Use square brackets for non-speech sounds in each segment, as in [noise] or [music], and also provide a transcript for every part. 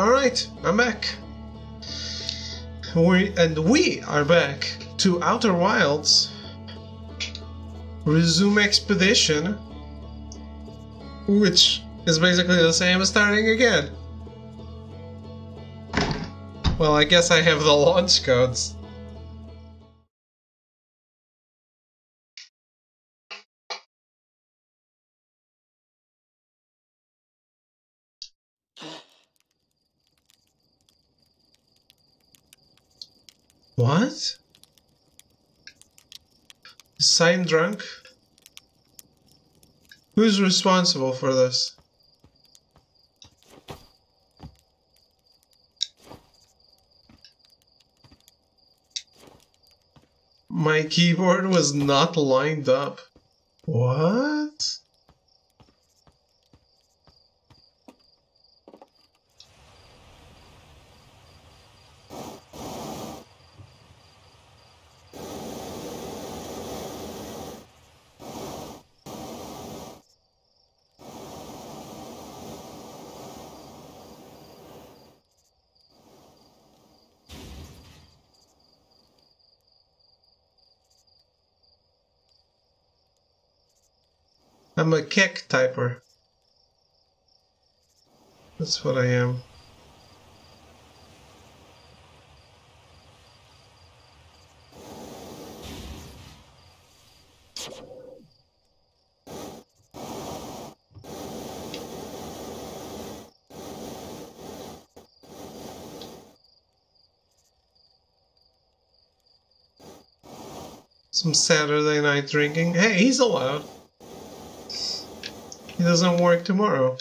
Alright, I'm back. We, and we are back to Outer Wilds. Resume expedition. Which is basically the same as starting again. Well, I guess I have the launch codes. Drunk? Who's responsible for this? My keyboard was not lined up. What? I'm a keck typer. That's what I am. Some Saturday night drinking. Hey, he's allowed. Doesn't work tomorrow.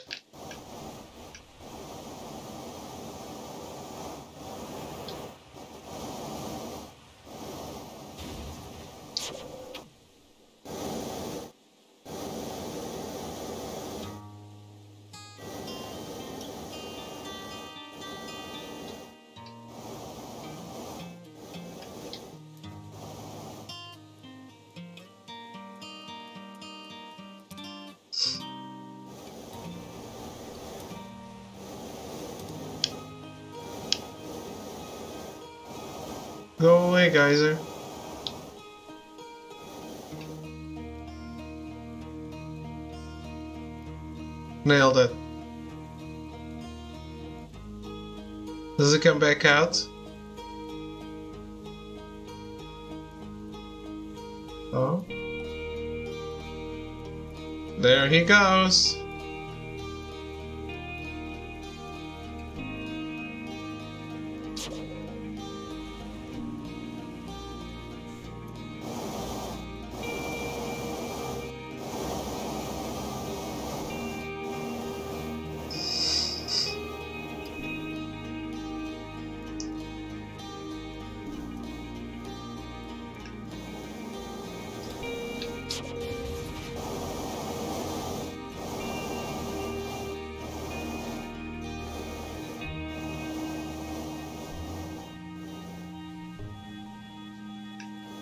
Go. Nailed it. Does it come back out? Oh. There he goes.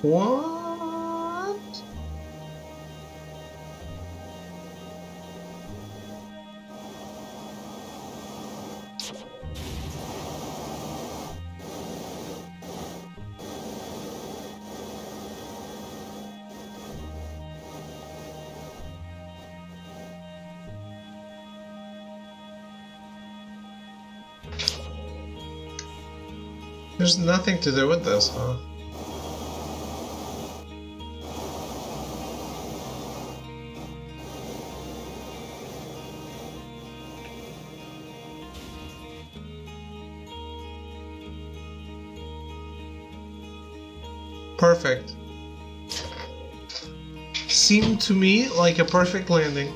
What? There's nothing to do with this, huh? Seemed to me like a perfect landing.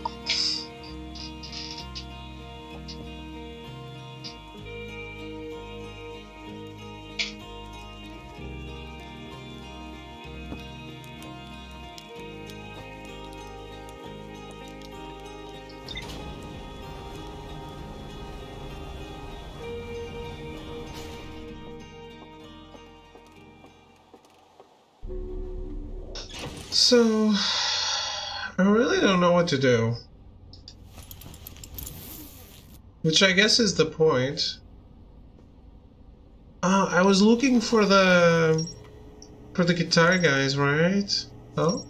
to do. Which I guess is the point. Uh, I was looking for the... for the guitar guys, right? Oh?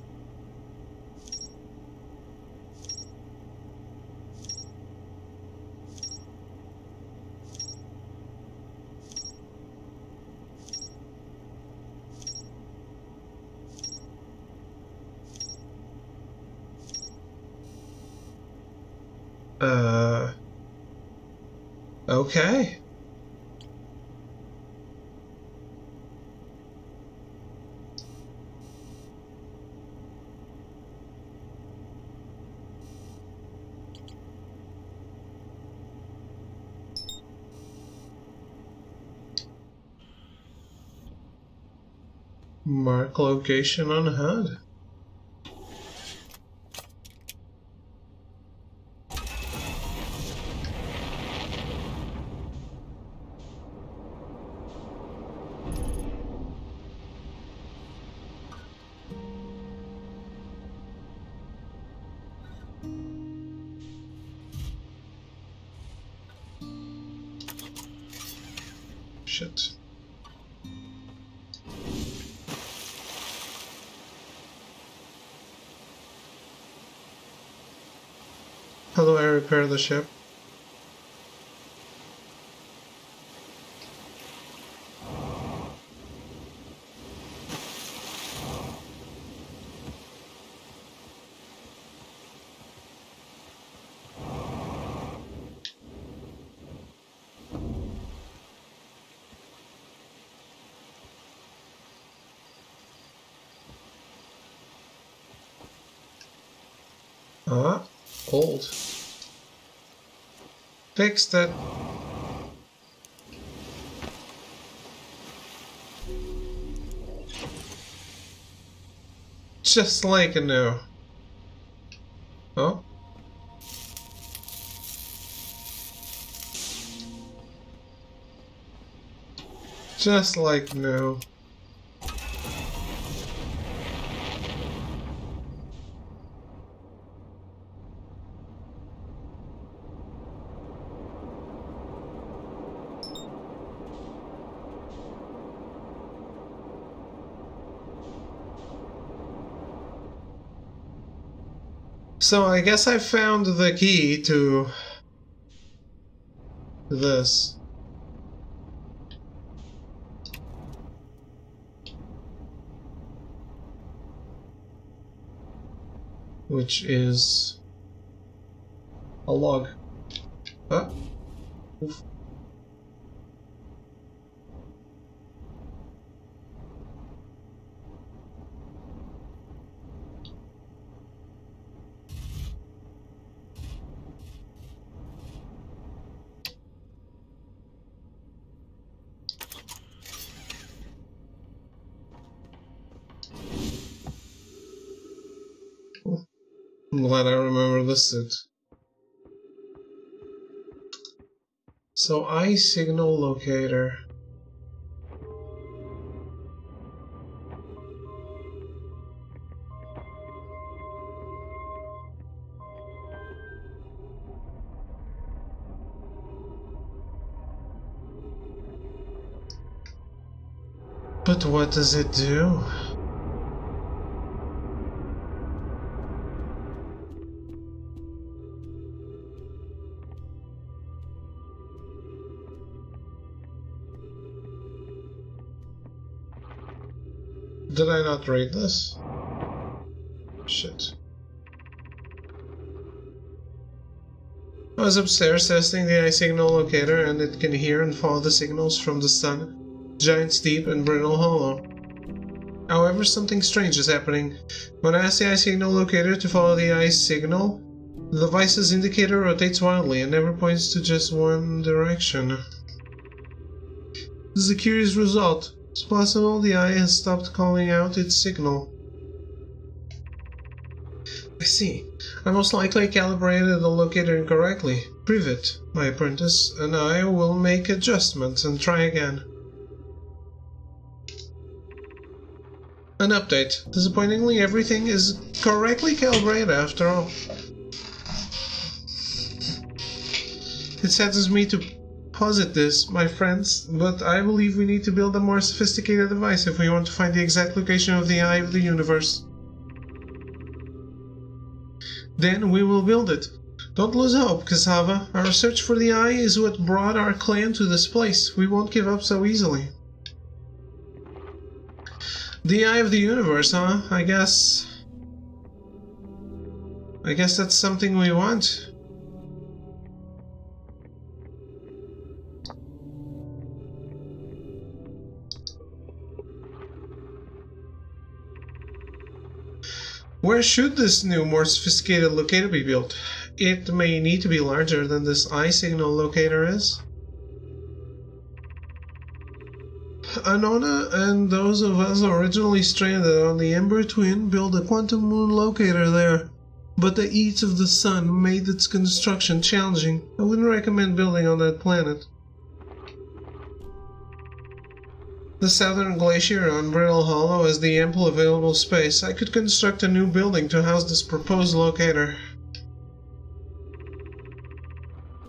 Location on HUD. Ah, old. Fixed it. Just like a new. Oh. Just like new. So I guess I found the key to this. Which is a log. Ah. Oof. Glad I remember suit. So I signal locator. But what does it do? Read this? Shit. I was upstairs testing the eye signal locator and it can hear and follow the signals from the sun, Giant's Deep and brittle hollow. However, something strange is happening. When I ask the eye signal locator to follow the eye signal, the device's indicator rotates wildly and never points to just one direction. This is a curious result. It's possible the eye has stopped calling out its signal. I see. I most likely calibrated the locator incorrectly. Prove it, my apprentice, and I will make adjustments and try again. An update. Disappointingly, everything is correctly calibrated after all. It saddens me to posit this, my friends, but I believe we need to build a more sophisticated device if we want to find the exact location of the eye of the universe. Then we will build it. Don't lose hope, Cassava. Our search for the eye is what brought our clan to this place. We won't give up so easily. The eye of the universe, huh? I guess... I guess that's something we want. Where should this new, more sophisticated locator be built? It may need to be larger than this eye signal locator is. Anona and those of us originally stranded on the Ember Twin built a quantum moon locator there, but the heat of the sun made its construction challenging. I wouldn't recommend building on that planet. The southern glacier on Brittle Hollow has the ample available space. I could construct a new building to house this proposed locator.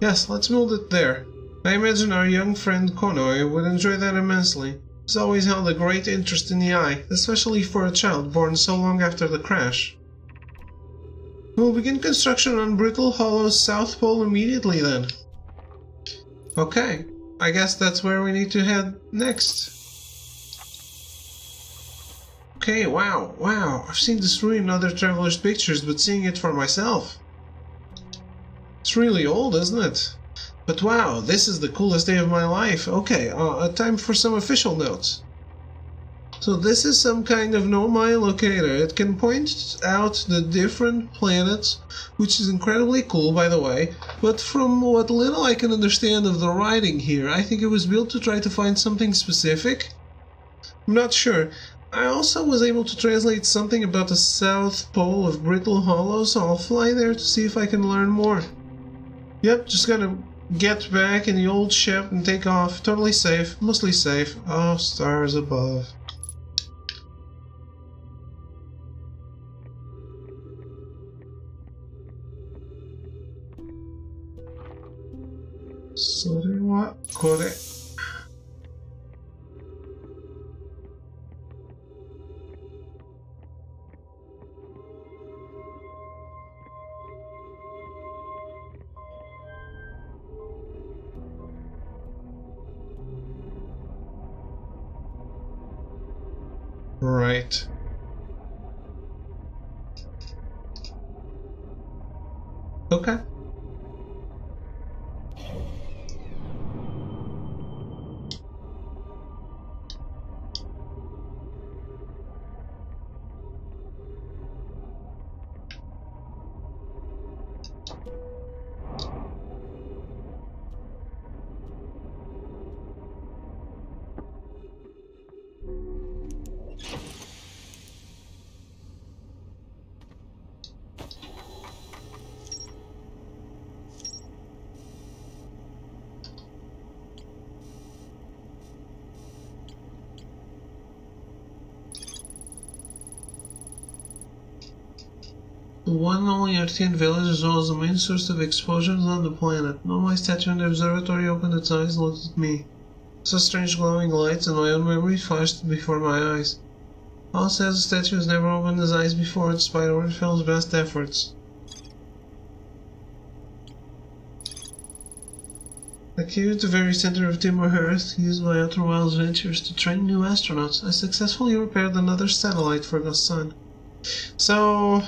Yes, let's build it there. I imagine our young friend Konoi would enjoy that immensely. He's always held a great interest in the eye, especially for a child born so long after the crash. We'll begin construction on Brittle Hollow's South Pole immediately then. Okay, I guess that's where we need to head next. Okay, wow, wow. I've seen this ruin in other travelers' pictures, but seeing it for myself. It's really old, isn't it? But wow, this is the coolest day of my life. Okay, uh, time for some official notes. So this is some kind of Nomai locator. It can point out the different planets, which is incredibly cool by the way, but from what little I can understand of the writing here, I think it was built to try to find something specific. I'm not sure. I also was able to translate something about the south pole of Brittle Hollow, so I'll fly there to see if I can learn more. Yep, just gotta get back in the old ship and take off. Totally safe, mostly safe. Oh, stars above. kore. Right. Okay. Only Hearthian village as well as the main source of explosions on the planet. Nomai statue in the observatory opened its eyes and looked at me. Saw strange glowing lights and my own memory flashed before my eyes. Hal says the statue has never opened his eyes before despite Orpheus' best efforts. To the very center of Timber Hearth, used by Outer Wilds Ventures to train new astronauts. I successfully repaired another satellite for the sun. So,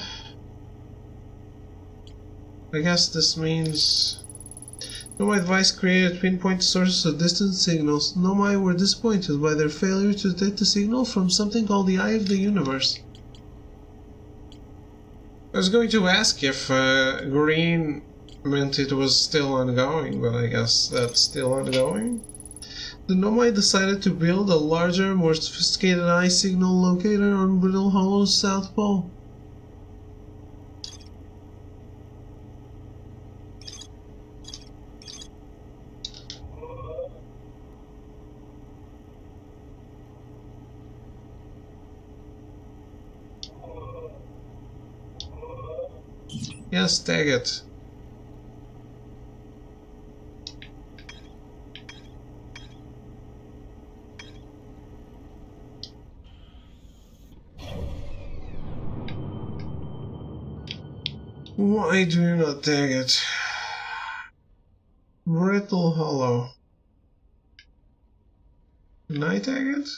I guess this means... Nomai device created pinpoint sources of distant signals. Nomai were disappointed by their failure to detect the signal from something called the Eye of the Universe. I was going to ask if uh, green meant it was still ongoing, but I guess that's still ongoing. The Nomai decided to build a larger, more sophisticated eye signal locator on Brittle Hollow's south pole. Yes, tag it. Why do you not tag it? Brittle Hollow. Can I tag it?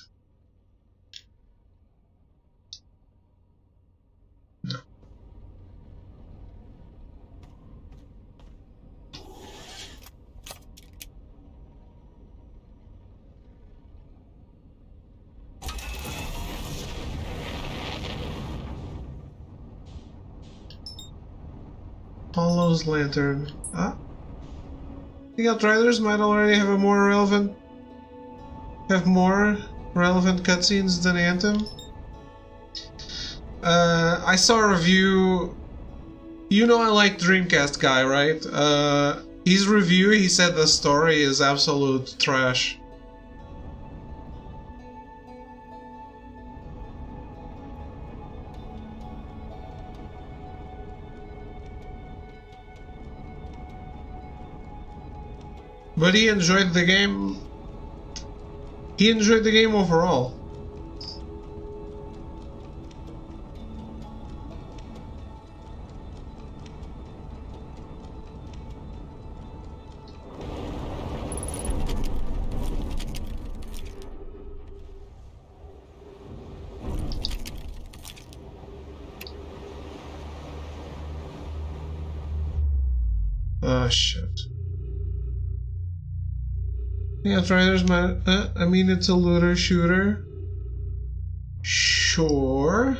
Hollow's Lantern. Ah. The Outriders might already have a more relevant have more relevant cutscenes than Anthem. Uh, I saw a review. You know I like Dreamcast guy, right? Uh, his review, he said the story is absolute trash. But he enjoyed the game. He enjoyed the game overall. Outriders, my, uh, I mean, it's a looter shooter. Sure.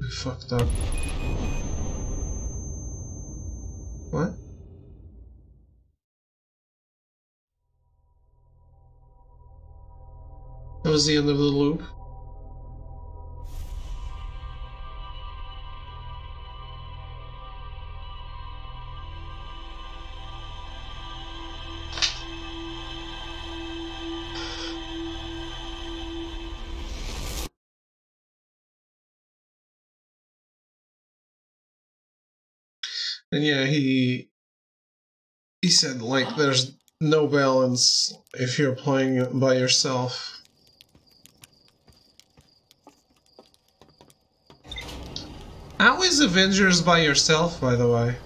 I fucked up. What? That was the end of the loop. And yeah, he he said like there's no balance if you're playing by yourself. How is Avengers by yourself, by the way?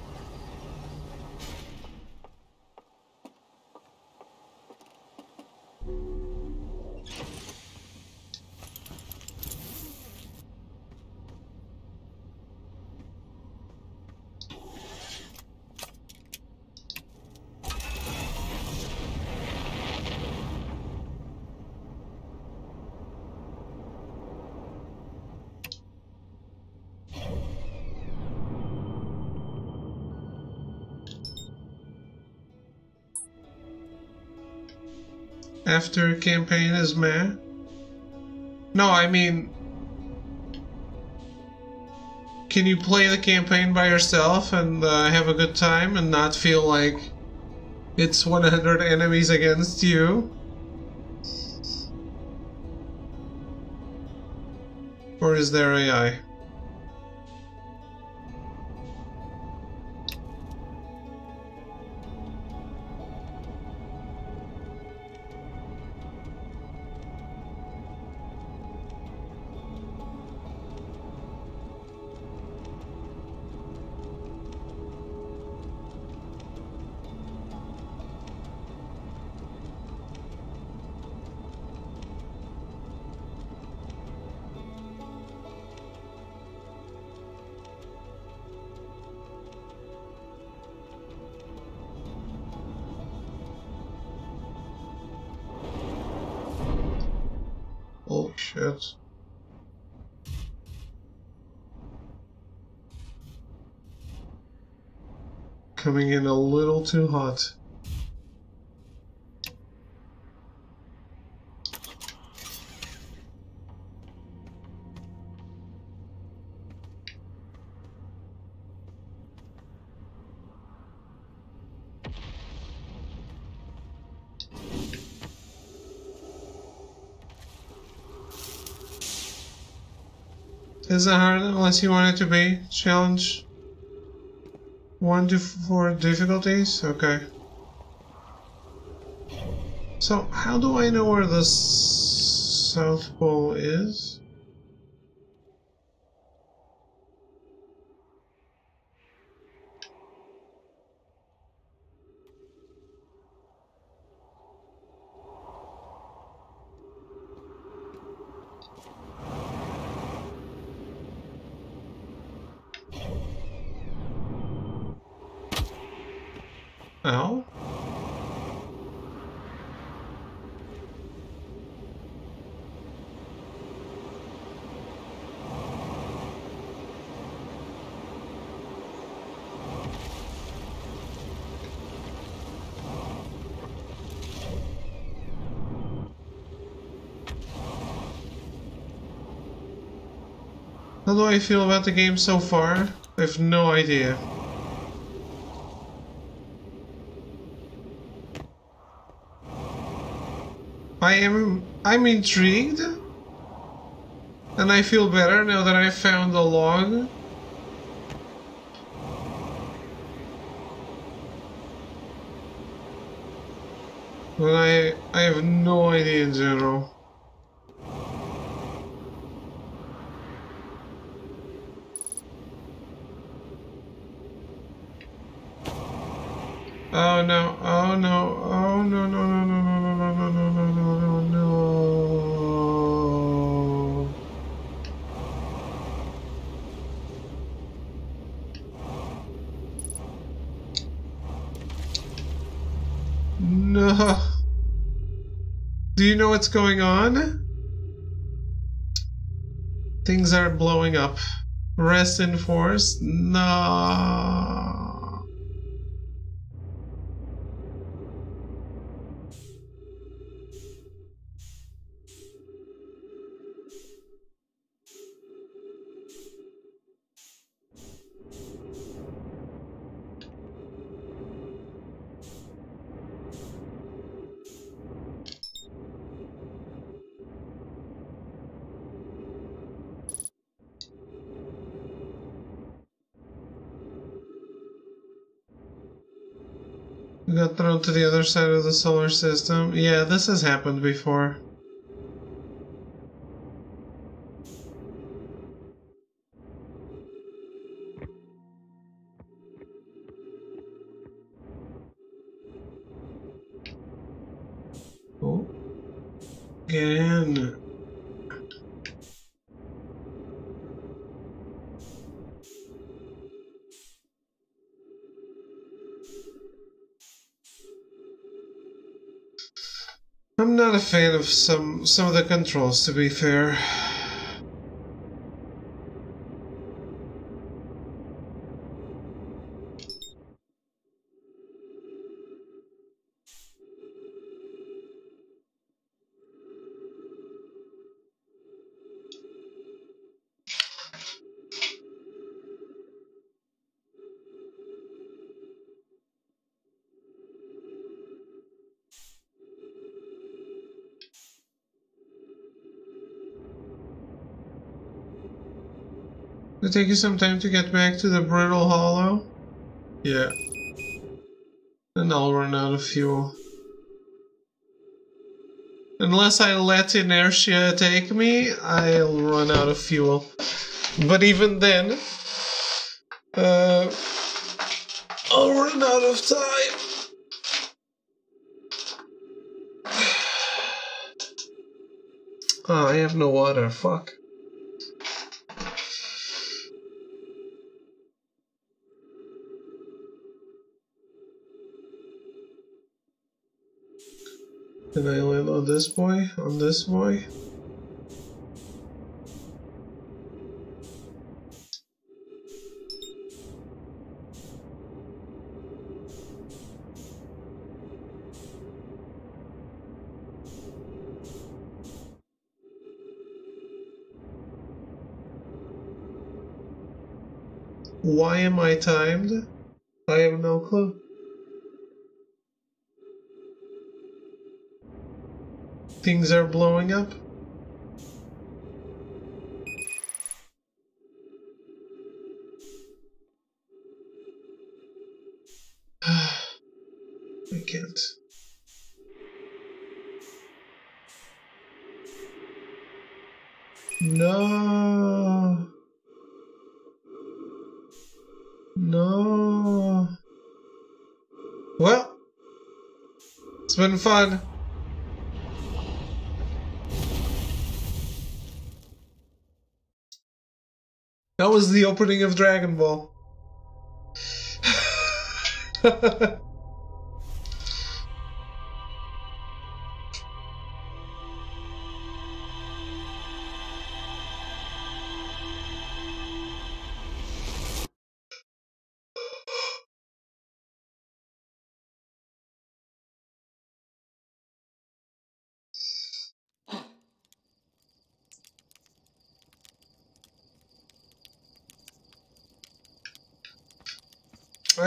After campaign is meh? No, I mean, can you play the campaign by yourself and uh, have a good time and not feel like it's 100 enemies against you? Or is there AI? Coming in a little too hot. Is it hard unless you want it to be? Challenge? 1 to 4 difficulties? Okay. So, how do I know where the South Pole is? How do I feel about the game so far? I have no idea. I am I'm intrigued and I feel better now that I found the log. But I I have no idea in general. What's going on? Things are blowing up. Rest in force? No. Other side of the solar system. Yeah, this has happened before. Some some of the controls to be fair. It'll take you some time to get back to the brittle hollow. Yeah. And I'll run out of fuel. Unless I let inertia take me, I'll run out of fuel. But even then, uh, I'll run out of time. Oh, [sighs] I have no water. Fuck. Can I land on this boy? On this boy? Why am I timed? I have no clue. Things are blowing up. [sighs] I can't. No. No. Well, it's been fun. That was the opening of Dragon Ball. [laughs]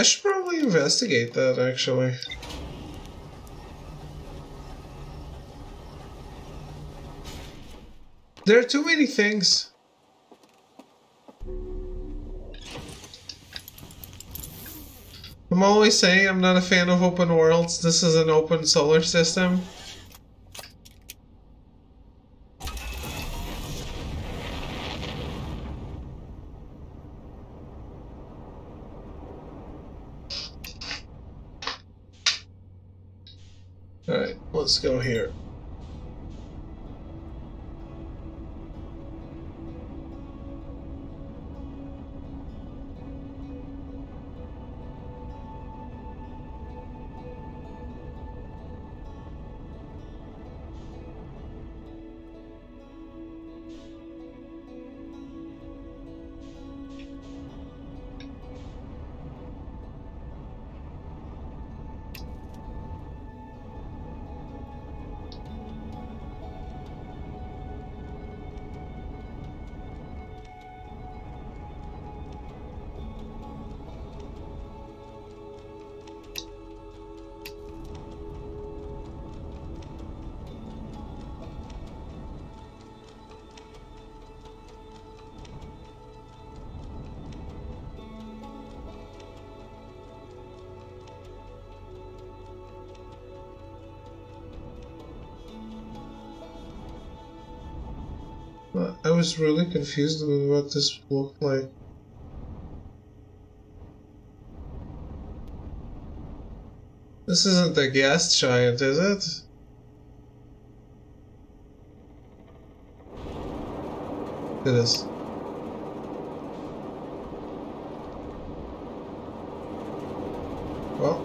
should probably investigate that actually. There are too many things. I'm always saying I'm not a fan of open worlds. This is an open solar system. I was really confused with what this looked like. This isn't the gas giant, is it? It is. Well.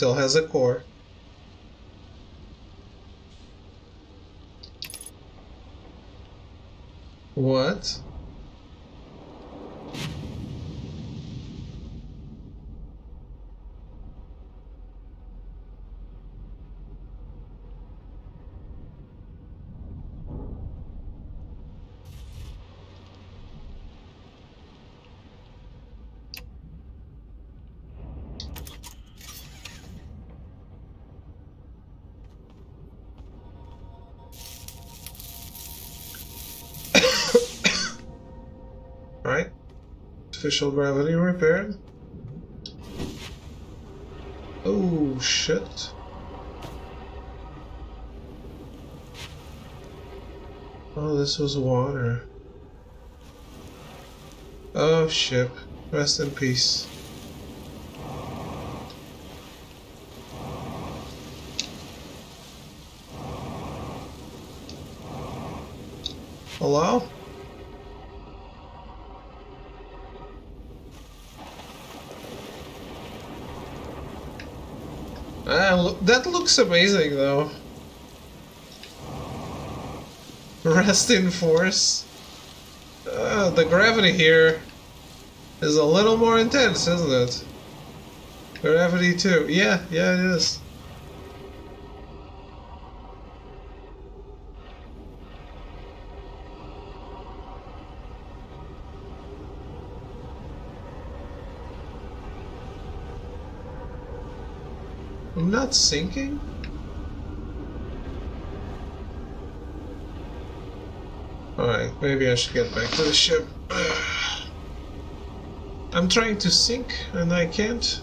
Still has a core. What? Official gravity repaired. Oh shit. Oh, this was water. Oh ship. Rest in peace. Hello? Looks amazing though. Rest in force. Uh, the gravity here is a little more intense, isn't it? Gravity 2. Yeah, yeah it is. I'm not sinking? Alright, maybe I should get back to the ship. [sighs] I'm trying to sink and I can't.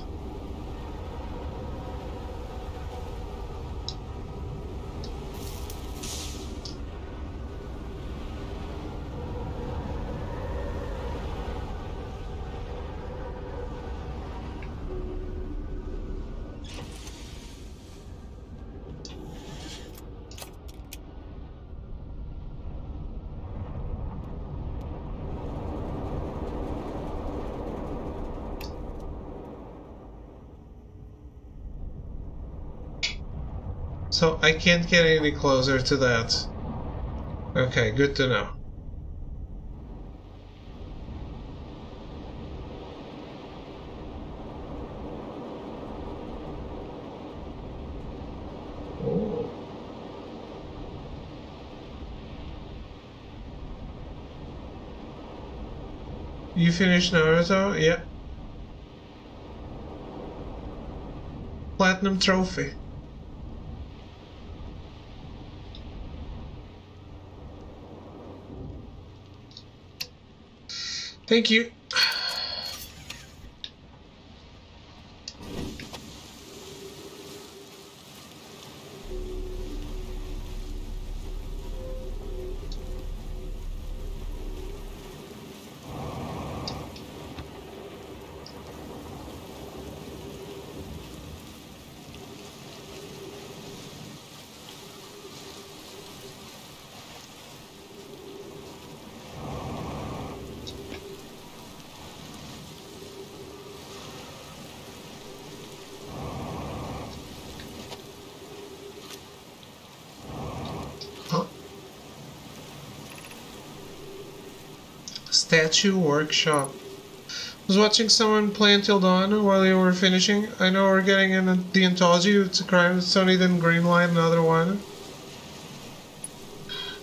I can't get any closer to that. Okay, good to know. You finished Naruto? Yeah. Platinum Trophy. Thank you. Statue Workshop. I Was watching someone play Until Dawn while you were finishing. I know we're getting in the anthology. It's a crime Sony didn't greenlight another one.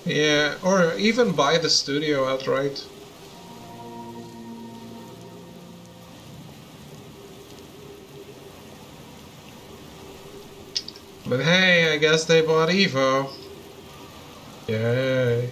Yeah, or even buy the studio outright. But hey, I guess they bought Evo. Yay.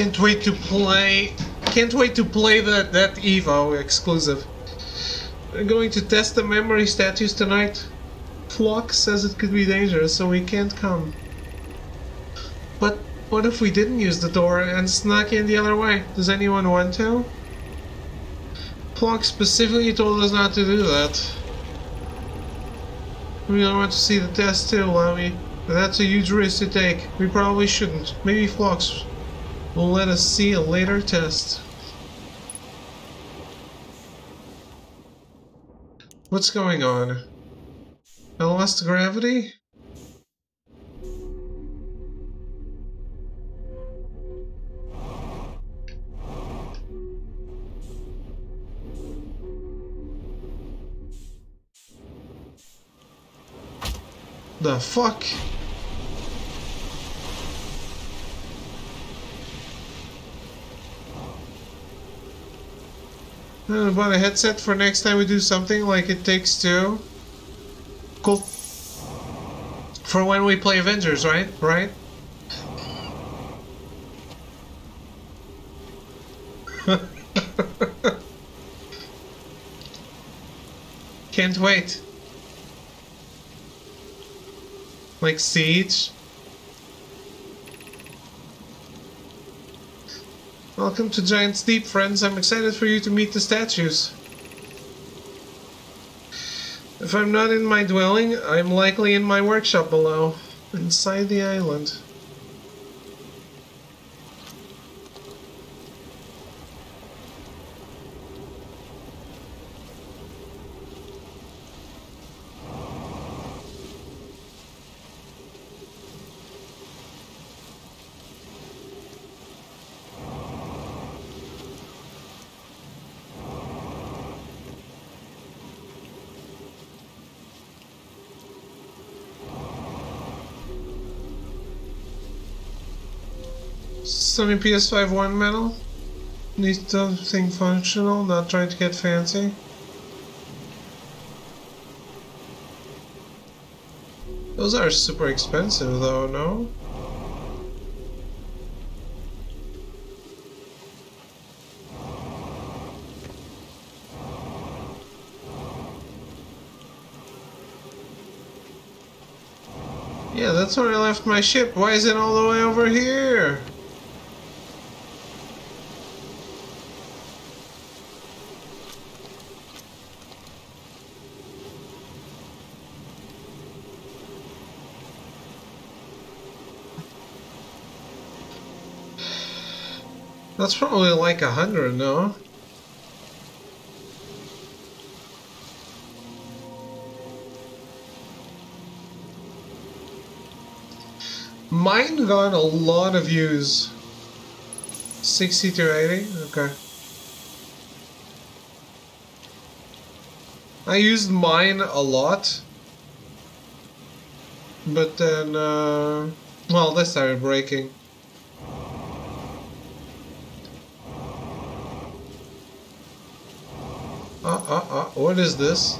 Can't wait to play. Can't wait to play that that Evo exclusive. We're going to test the memory statues tonight. Flock says it could be dangerous, so we can't come. But what if we didn't use the door and snuck in the other way? Does anyone want to? Flock specifically told us not to do that. We don't want to see the test too, Lemmy. But that's a huge risk to take. We probably shouldn't. Maybe Flocks will let us see a later test. What's going on? I lost gravity? The fuck? Uh, a headset for next time we do something like It Takes Two. Cool. For when we play Avengers, right? Right? [laughs] Can't wait. Like Siege. Welcome to Giant's Deep, friends. I'm excited for you to meet the statues. If I'm not in my dwelling, I'm likely in my workshop below, inside the island. Sony PS5 one metal. Needs something functional, not trying to get fancy. Those are super expensive though, no? Yeah, that's where I left my ship. Why is it all the way over here? That's probably like a hundred, no? Mine got a lot of views. 60 to 80? Okay. I used mine a lot. But then, uh, well, they started breaking. Uh, uh, uh, what is this?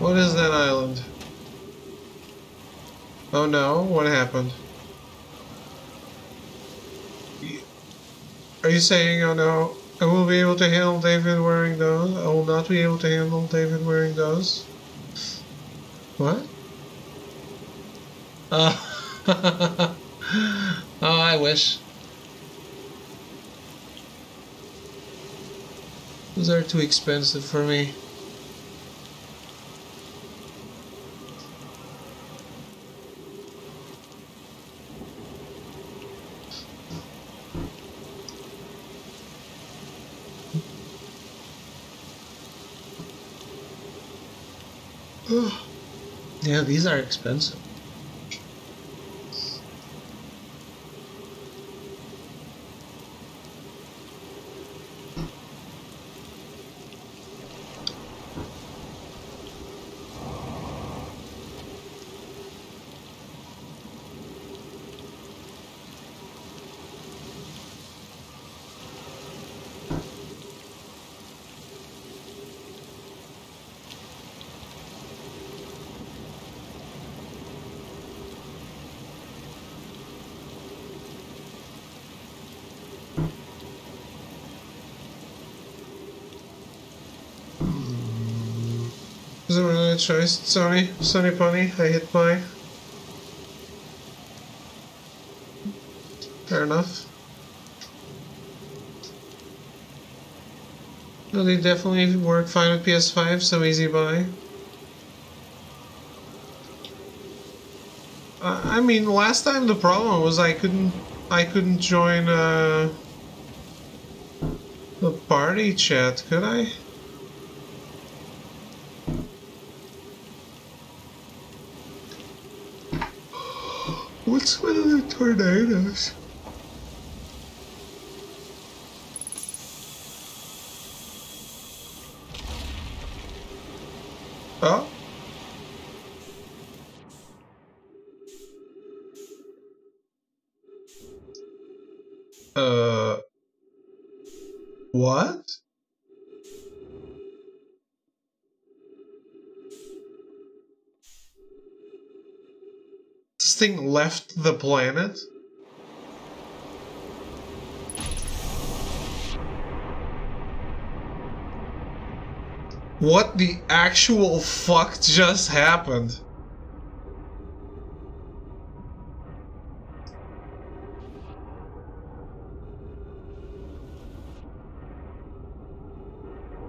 What is that island? Oh no, what happened? Are you saying, oh no, I will be able to handle David wearing those? I will not be able to handle David wearing those? What? Uh, [laughs] oh, I wish. Those are too expensive for me. [sighs] yeah, these are expensive. Choice. Sorry, sorry, Pony. I hit my. Fair enough. No, they definitely work fine with PS5, so easy buy. I mean, last time the problem was I couldn't, I couldn't join uh, the party chat, could I? What's with the tornadoes? Left the planet? What the actual fuck just happened?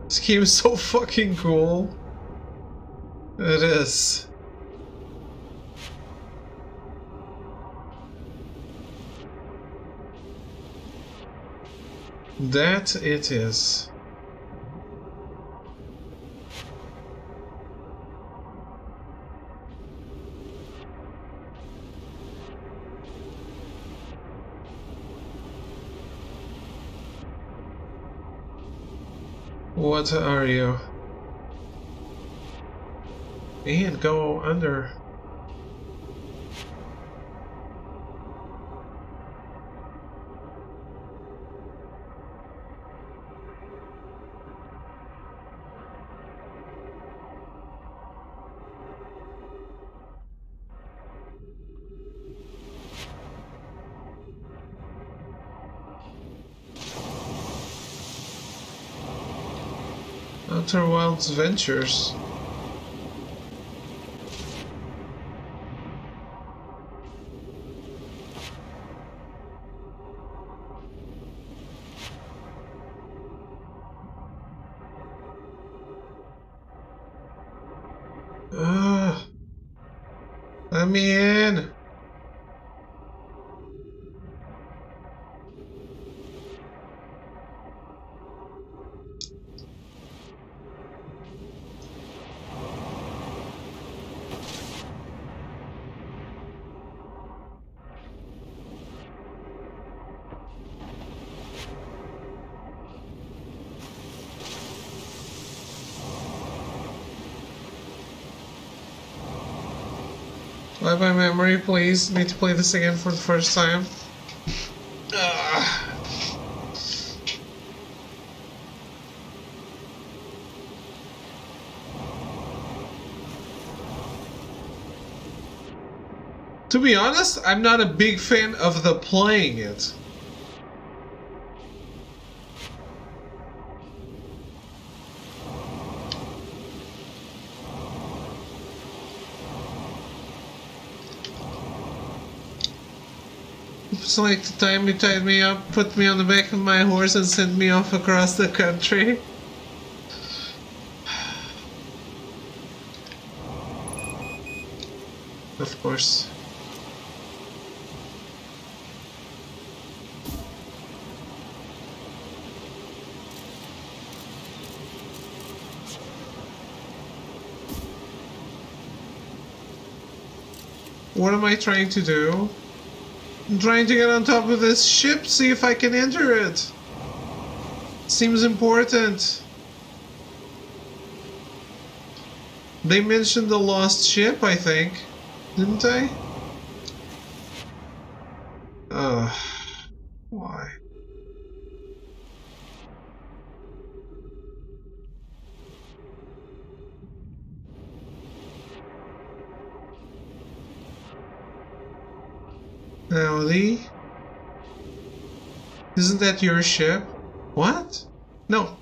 This game is so fucking cool. It is. That it is. What are you? And go under. Outer Wilds Ventures. My memory, please. Need to play this again for the first time. To be honest, I'm not a big fan of the playing it. It's like the time you tied me up, put me on the back of my horse and sent me off across the country. [sighs] Of course. What am I trying to do? I'm trying to get on top of this ship, see if I can enter it. Seems important. They mentioned the lost ship, I think. Didn't they? Your ship? What? No.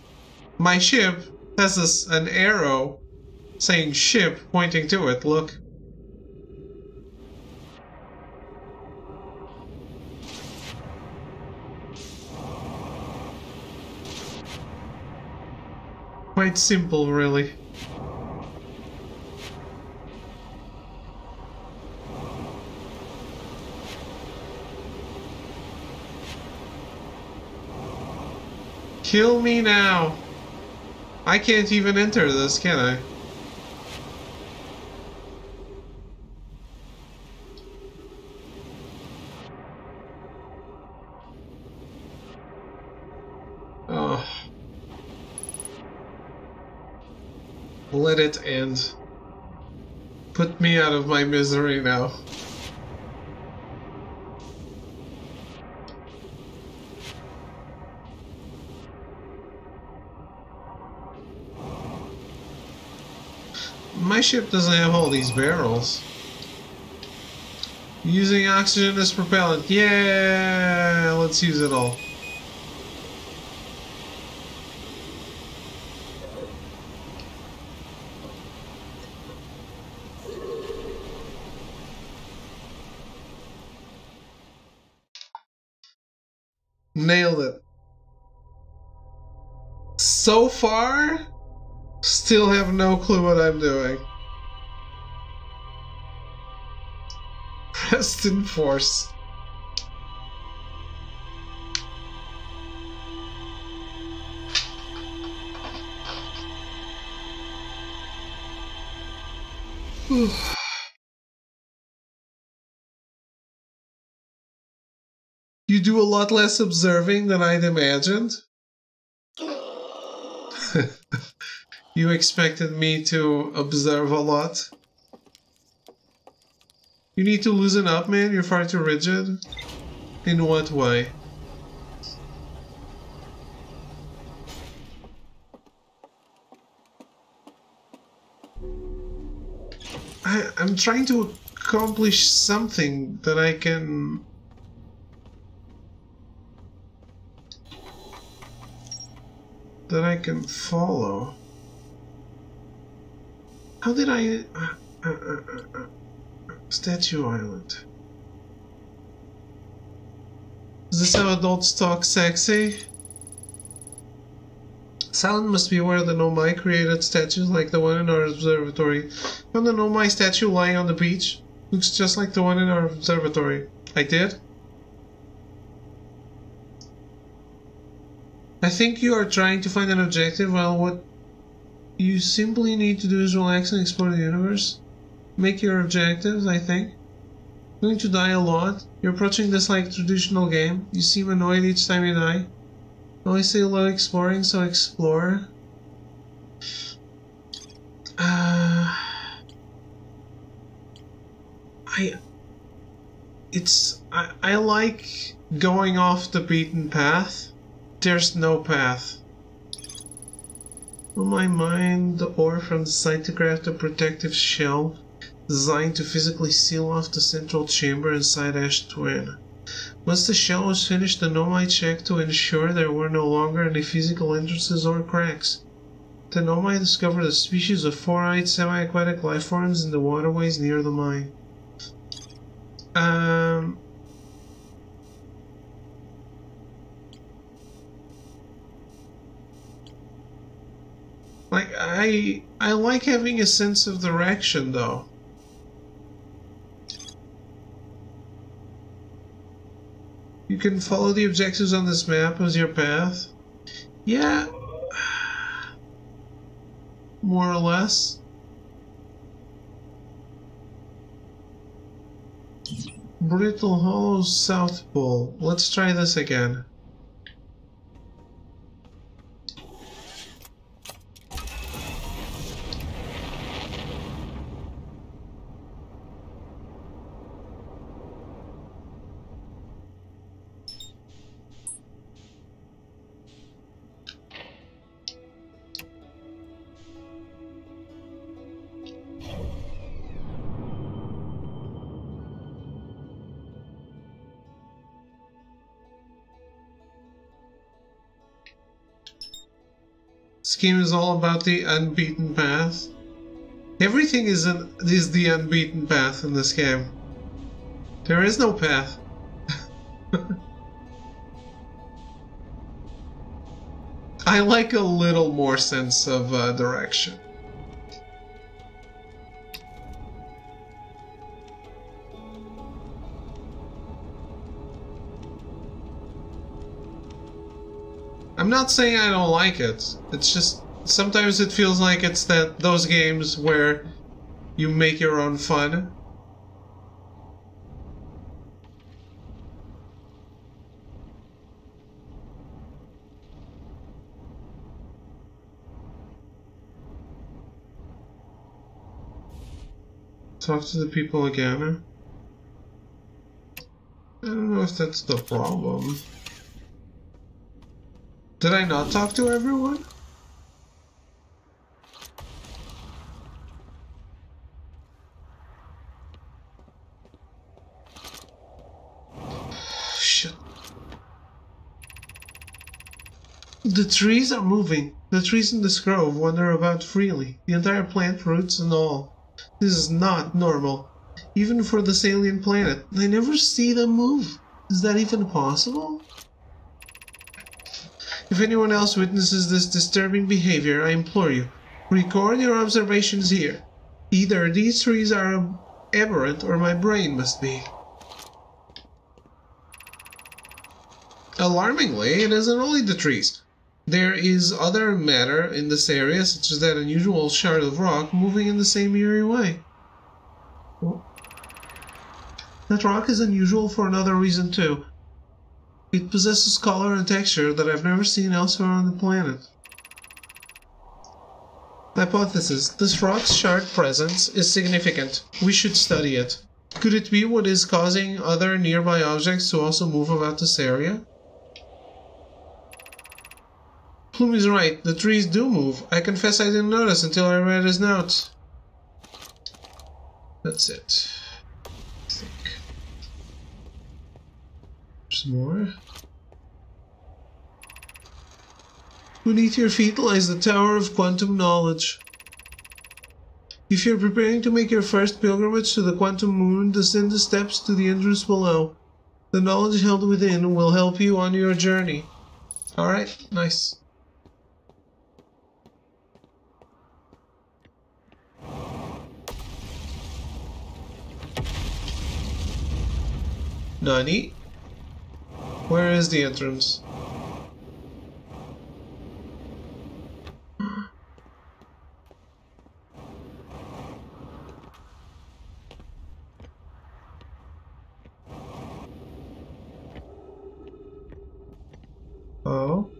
My ship has this, an arrow saying ship pointing to it. Look. Quite simple, really. Kill me now. I can't even enter this, can I? Let it end. Put me out of my misery now. My ship doesn't have all these barrels. Using oxygen as propellant. Yeah, let's use it all. Nailed it. So far, still have no clue what I'm doing. Preston Force. You do a lot less observing than I'd imagined. [laughs] [laughs] you expected me to observe a lot. You need to loosen up, man. You're far too rigid. In what way? I, I'm trying to accomplish something that I can that I can follow. How did I... Uh, uh, uh, Statue Island. Is this how adults talk sexy? Silent must be where the Nomai created statues like the one in our observatory. Found the Nomai statue lying on the beach. Looks just like the one in our observatory. I did? I think you are trying to find an objective while what you simply need to do is relax and explore the universe. Make your objectives, I think. Going to die a lot. You're approaching this like traditional game. You seem annoyed each time you die. Always say a love exploring, so explore. Uh, I. It's I, I like going off the beaten path. There's no path. On my mind, the ore from the site to craft a protective shell designed to physically seal off the central chamber inside Ash Twin. Once the shell was finished, the Nomai checked to ensure there were no longer any physical entrances or cracks. The Nomai discovered a species of four-eyed semi-aquatic life forms in the waterways near the mine. Um, like I I like having a sense of direction though. You can follow the objectives on this map as your path. Yeah. More or less. Brittle Hollow South Pole. Let's try this again. Game is all about the unbeaten path. Everything is an, is the unbeaten path in this game. There is no path. [laughs] I like a little more sense of uh, direction. I'm not saying I don't like it. It's just sometimes it feels like it's that those games where you make your own fun. Talk to the people again. I don't know if that's the problem. Did I not talk to everyone? [sighs] Shit. The trees are moving. The trees in this grove wander about freely, the entire plant, roots and all. This is not normal. Even for this alien planet, I never see them move. Is that even possible? If anyone else witnesses this disturbing behavior, I implore you, record your observations here. Either these trees are aberrant or my brain must be. Alarmingly, it isn't only the trees. There is other matter in this area, such as that unusual shard of rock moving in the same eerie way. That rock is unusual for another reason too. It possesses color and texture that I've never seen elsewhere on the planet. Hypothesis. This rock's shard presence is significant. We should study it. Could it be what is causing other nearby objects to also move about this area? Plume is right, the trees do move. I confess I didn't notice until I read his notes. That's it. There's more. Beneath your feet lies the Tower of Quantum Knowledge. If you're preparing to make your first pilgrimage to the Quantum Moon, descend the steps to the entrance below. The knowledge held within will help you on your journey. Alright, nice. Nani? Where is the entrance? Oh.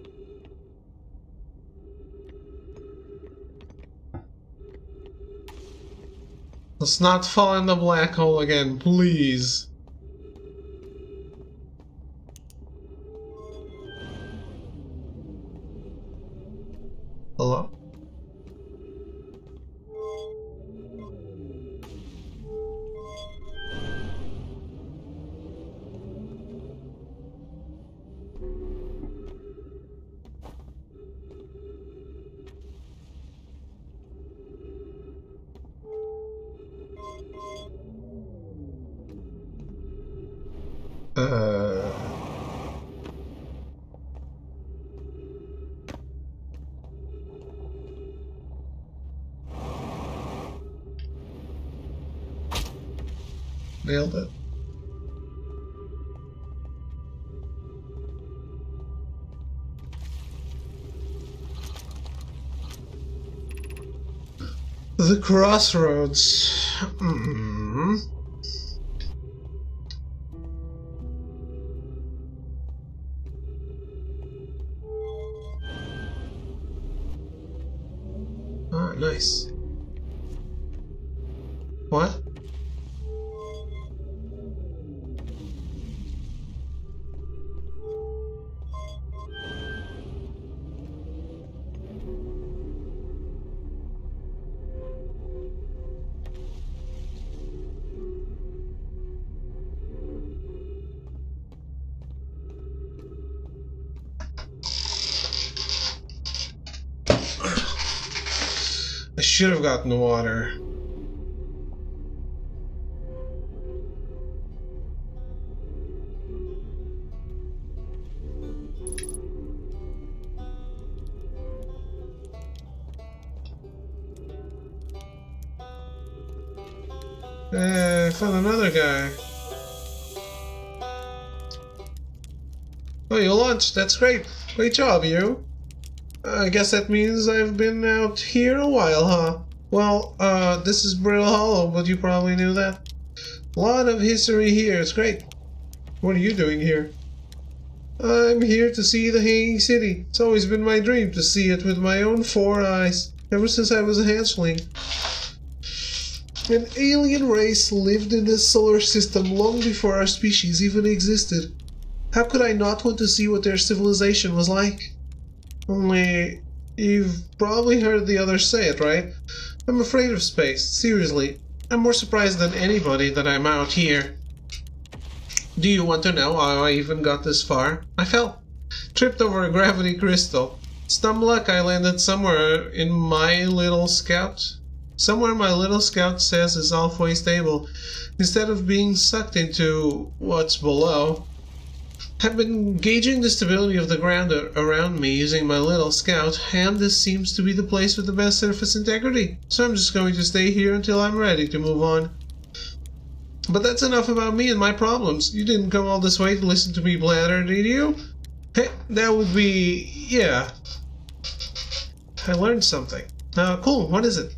Let's not fall in the black hole again, please. Hello? Nailed it. The crossroads. Have gotten the water. Eh, I found another guy. Oh, you launched. That's great. Great job, you. I guess that means I've been out here a while, huh? Well, uh, this is Brittle Hollow, but you probably knew that. A lot of history here, it's great. What are you doing here? I'm here to see the Hanging City. It's always been my dream to see it with my own four eyes, ever since I was a hatchling. An alien race lived in this solar system long before our species even existed. How could I not want to see what their civilization was like? Only, you've probably heard the others say it, right? I'm afraid of space, seriously. I'm more surprised than anybody that I'm out here. Do you want to know how I even got this far? I fell. Tripped over a gravity crystal. Some luck I landed somewhere in my little scout. Somewhere my little scout says is halfway stable, instead of being sucked into what's below. I've been gauging the stability of the ground around me using my little scout, and this seems to be the place with the best surface integrity, so I'm just going to stay here until I'm ready to move on. But that's enough about me and my problems. You didn't come all this way to listen to me blather, did you? Hey, that would be... yeah. I learned something. Uh, cool, what is it?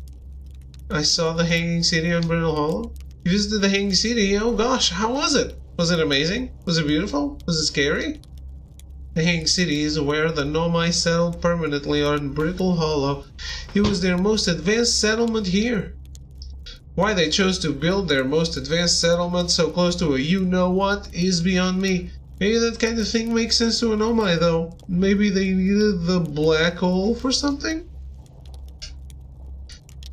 I saw the Hanging City on Brittle Hollow. You visited the Hanging City? Oh gosh, how was it? Was it amazing? Was it beautiful? Was it scary? The Hanging City is where the Nomai settled permanently on Brittle Hollow. It was their most advanced settlement here. Why they chose to build their most advanced settlement so close to a you-know-what is beyond me. Maybe that kind of thing makes sense to a Nomai, though. Maybe they needed the black hole for something?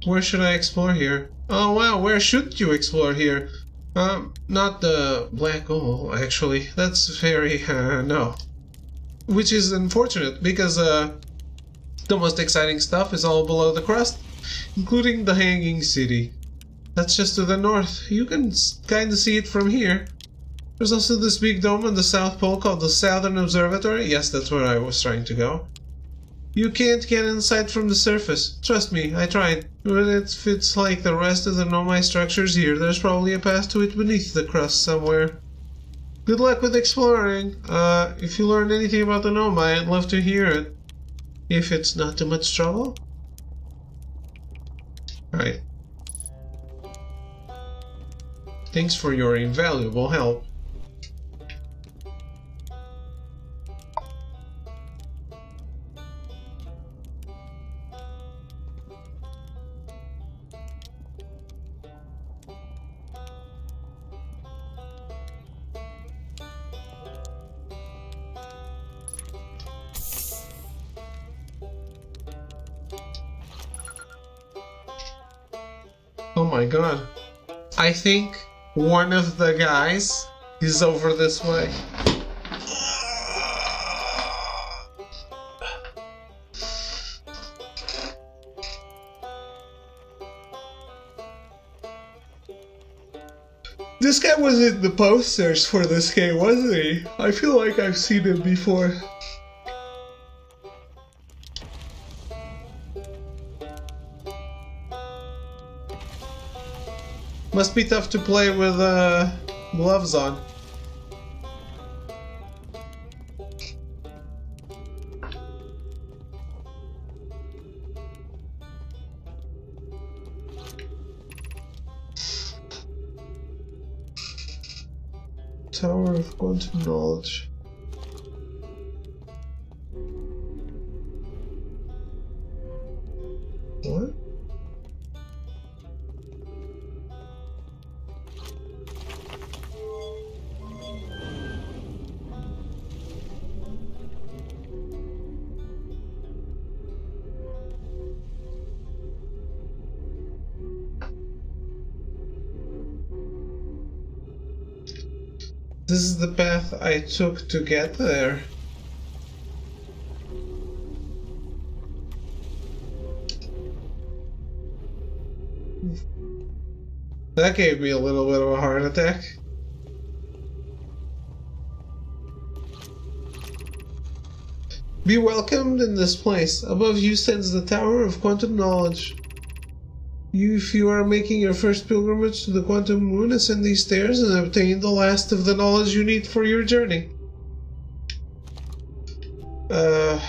Where should I explore here? Oh wow, where should you explore here? Um, not the black hole, actually. That's very, [laughs] uh, no. Which is unfortunate, because, uh, the most exciting stuff is all below the crust, including the Hanging City. That's just to the north. You can kind of see it from here. There's also this big dome on the South Pole called the Southern Observatory. Yes, that's where I was trying to go. You can't get inside from the surface. Trust me, I tried. But if it's like the rest of the Nomai structures here, there's probably a path to it beneath the crust somewhere. Good luck with exploring. Uh, if you learn anything about the Nomai, I'd love to hear it. If it's not too much trouble. Alright. Thanks for your invaluable help. My god. I think one of the guys is over this way. This guy was in the posters for this game, wasn't he? I feel like I've seen him before. Must be tough to play with uh, gloves on. Tower of Quantum Knowledge. What? This is the path I took to get there. That gave me a little bit of a heart attack. Be welcomed in this place. Above you stands the Tower of Quantum Knowledge. If you are making your first pilgrimage to the Quantum Moon, ascend these stairs and obtain the last of the knowledge you need for your journey. Uh...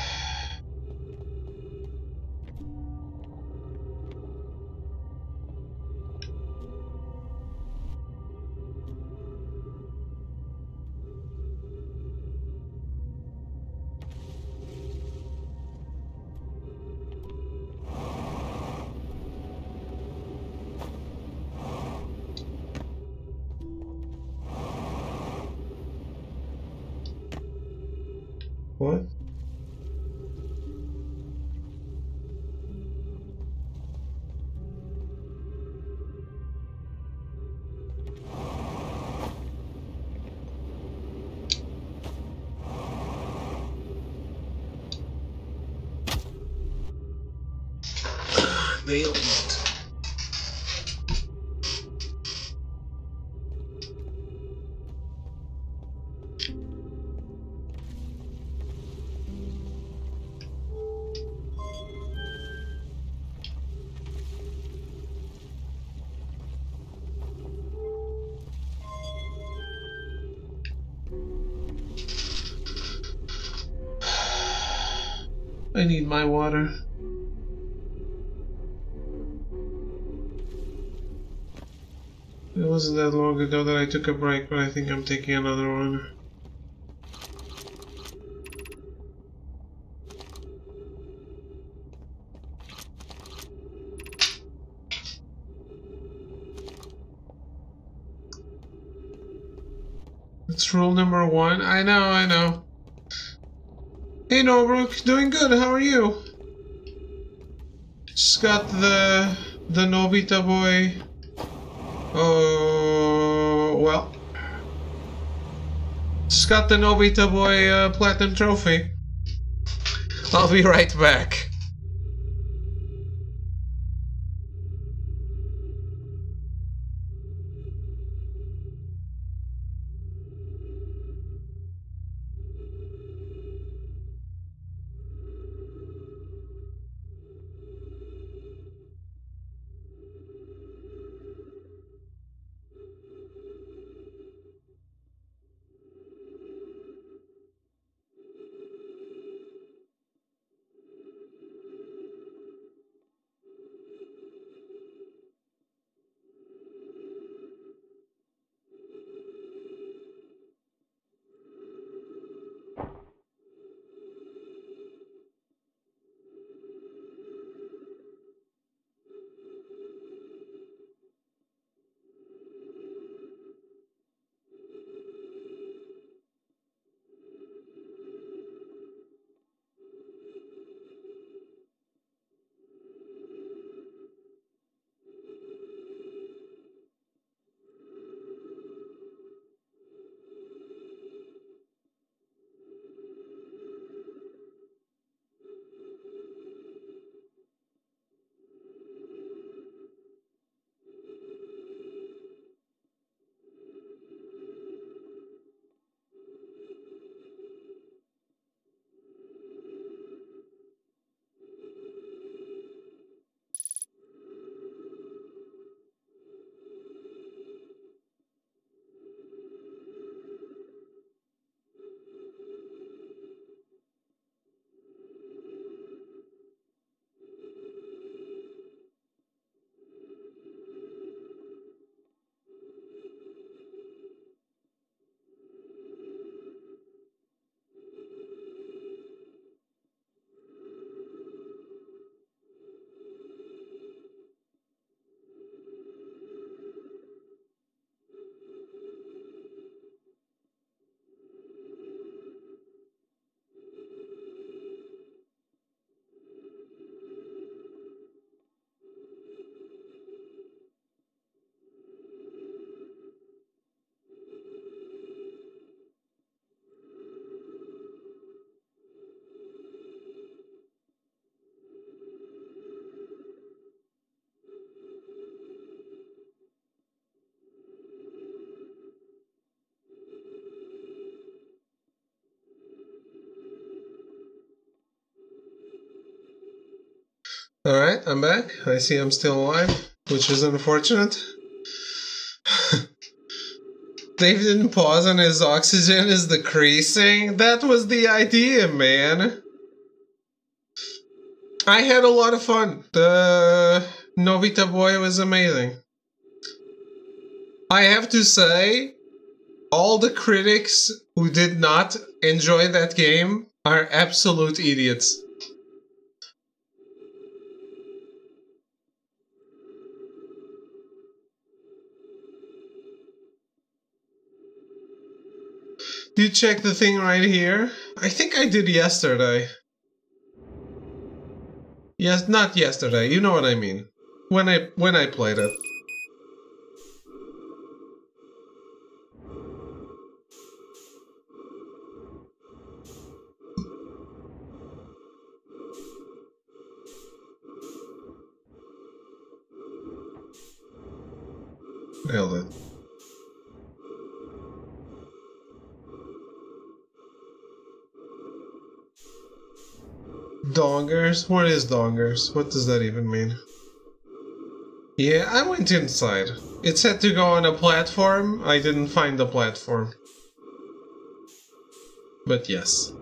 I need my water. It wasn't that long ago that I took a break, but I think I'm taking another one. It's rule number one. I know, I know. Hey Norbrook, doing good, how are you? Just got the the Nobita boy. Oh well. Just got the Nobita boy uh, platinum trophy. I'll be right back. Alright, I'm back. I see I'm still alive, which is unfortunate. [laughs] Dave didn't pause and his oxygen is decreasing. That was the idea, man. I had a lot of fun. The Novita Boy was amazing. I have to say, all the critics who did not enjoy that game are absolute idiots. You check the thing right here? I think I did yesterday. Yes, not yesterday. You know what I mean. When I when I played it. Nailed it. Dongers? What is dongers? What does that even mean? Yeah, I went inside. It said to go on a platform. I didn't find the platform. But yes.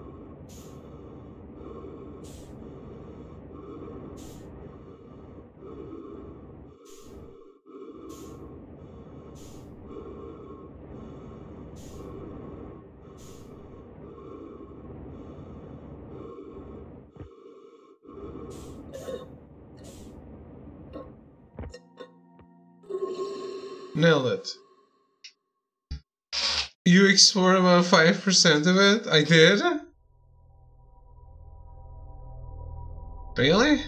Nailed it. You explored about 5% of it? I did? Really?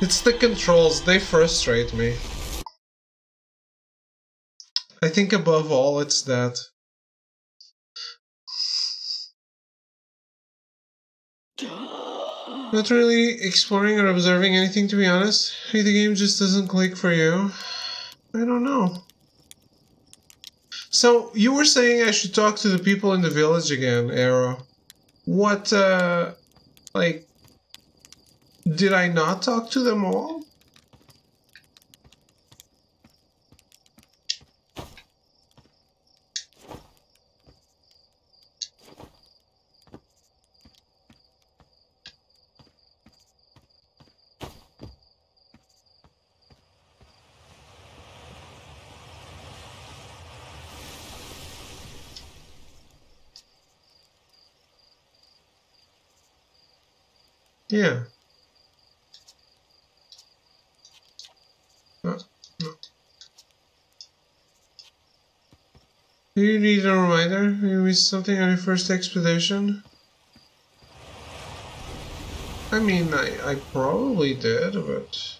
It's the controls, they frustrate me. I think above all it's that. [gasps] Not really exploring or observing anything to be honest. Maybe the game just doesn't click for you. I don't know. So, you were saying I should talk to the people in the village again, Arrow. What, uh, like, did I not talk to them all? Yeah. Uh, Do you need a reminder? You missed something on your first expedition? I mean, I, I probably did, but...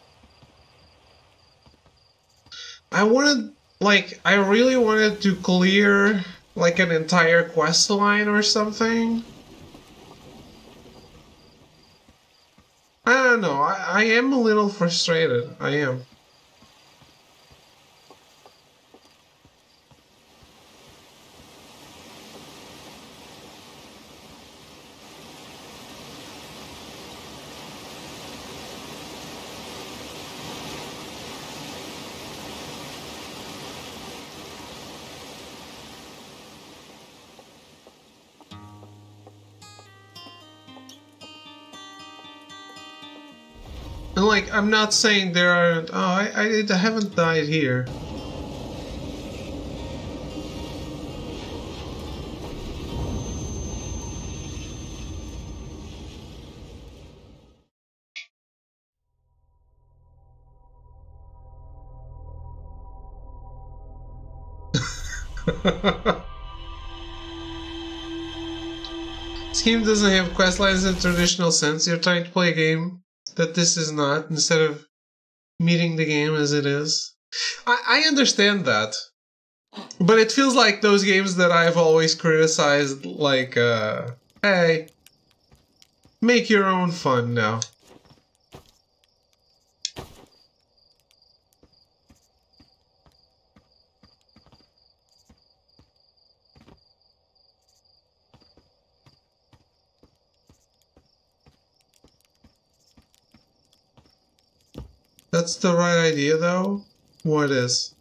I wanted, like, I really wanted to clear, like, an entire quest line or something. I don't know. I, I am a little frustrated. I am. I'm not saying there aren't. Oh, I, I, I haven't died here. [laughs] game doesn't have quest lines in traditional sense. You're trying to play a game that this is not instead of meeting the game as it is. I, I understand that. But it feels like those games that I've always criticized, like, uh, hey, make your own fun now. That's the right idea, though? What is?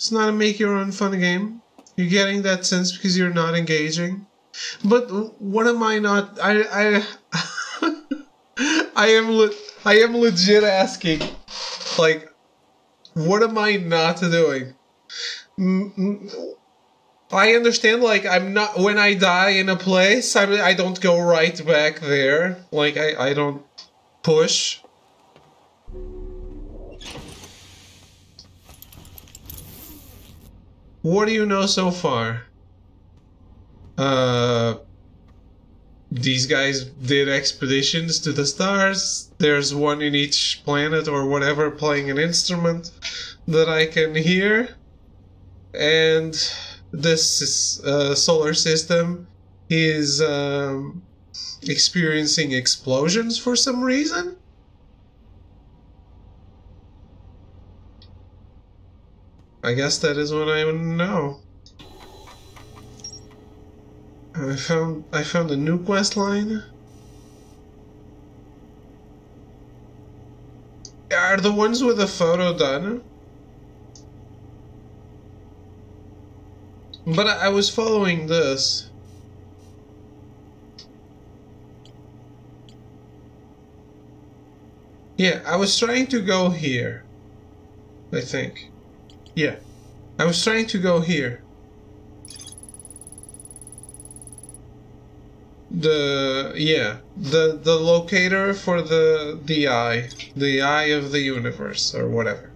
It's not a make your own fun game. You're getting that sense because you're not engaging. But what am I not? I I [laughs] I am le- I am legit asking, like, what am I not doing? I understand, like, I'm not when I die in a place, I I don't go right back there. Like, I I don't push. What do you know so far? Uh, these guys did expeditions to the stars. There's one in each planet or whatever playing an instrument that I can hear. And this uh, solar system is um, experiencing explosions for some reason. I guess that is what I know. I found I found a new quest line. Are the ones with the photo done? But I, I was following this. Yeah, I was trying to go here. I think. Yeah. I was trying to go here. The yeah, the the locator for the the eye, the eye of the universe or whatever.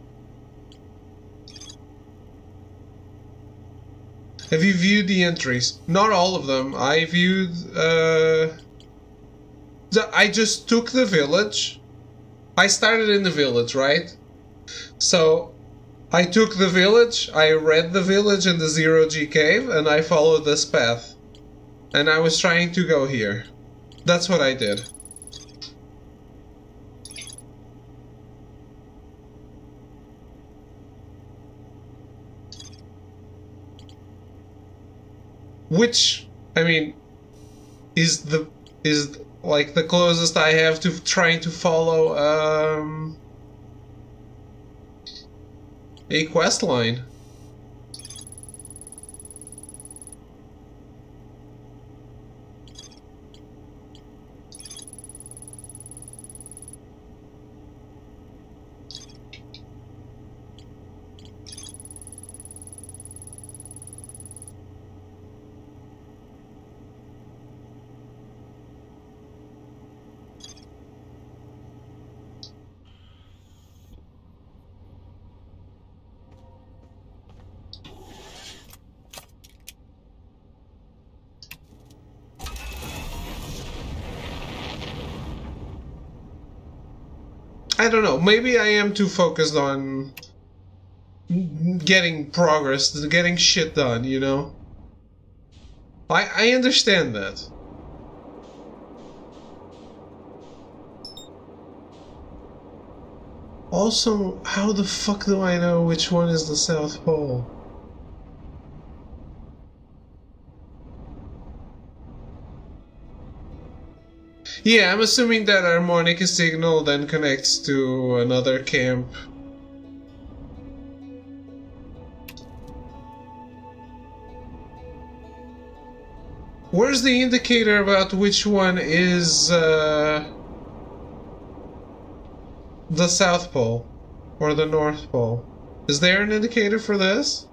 Have you viewed the entries? Not all of them. I viewed uh the, I just took the village. I started in the village, right? So I took the village, I read the village in the Zero G cave, and I followed this path. And I was trying to go here. That's what I did. Which, I mean, is the is like the closest I have to trying to follow um a quest line. I don't know. Maybe I am too focused on getting progress, getting shit done, you know? I, I understand that. Also, how the fuck do I know which one is the South Pole? Yeah, I'm assuming that harmonica signal then connects to another camp. Where's the indicator about which one is uh, the South Pole or the North Pole? Is there an indicator for this?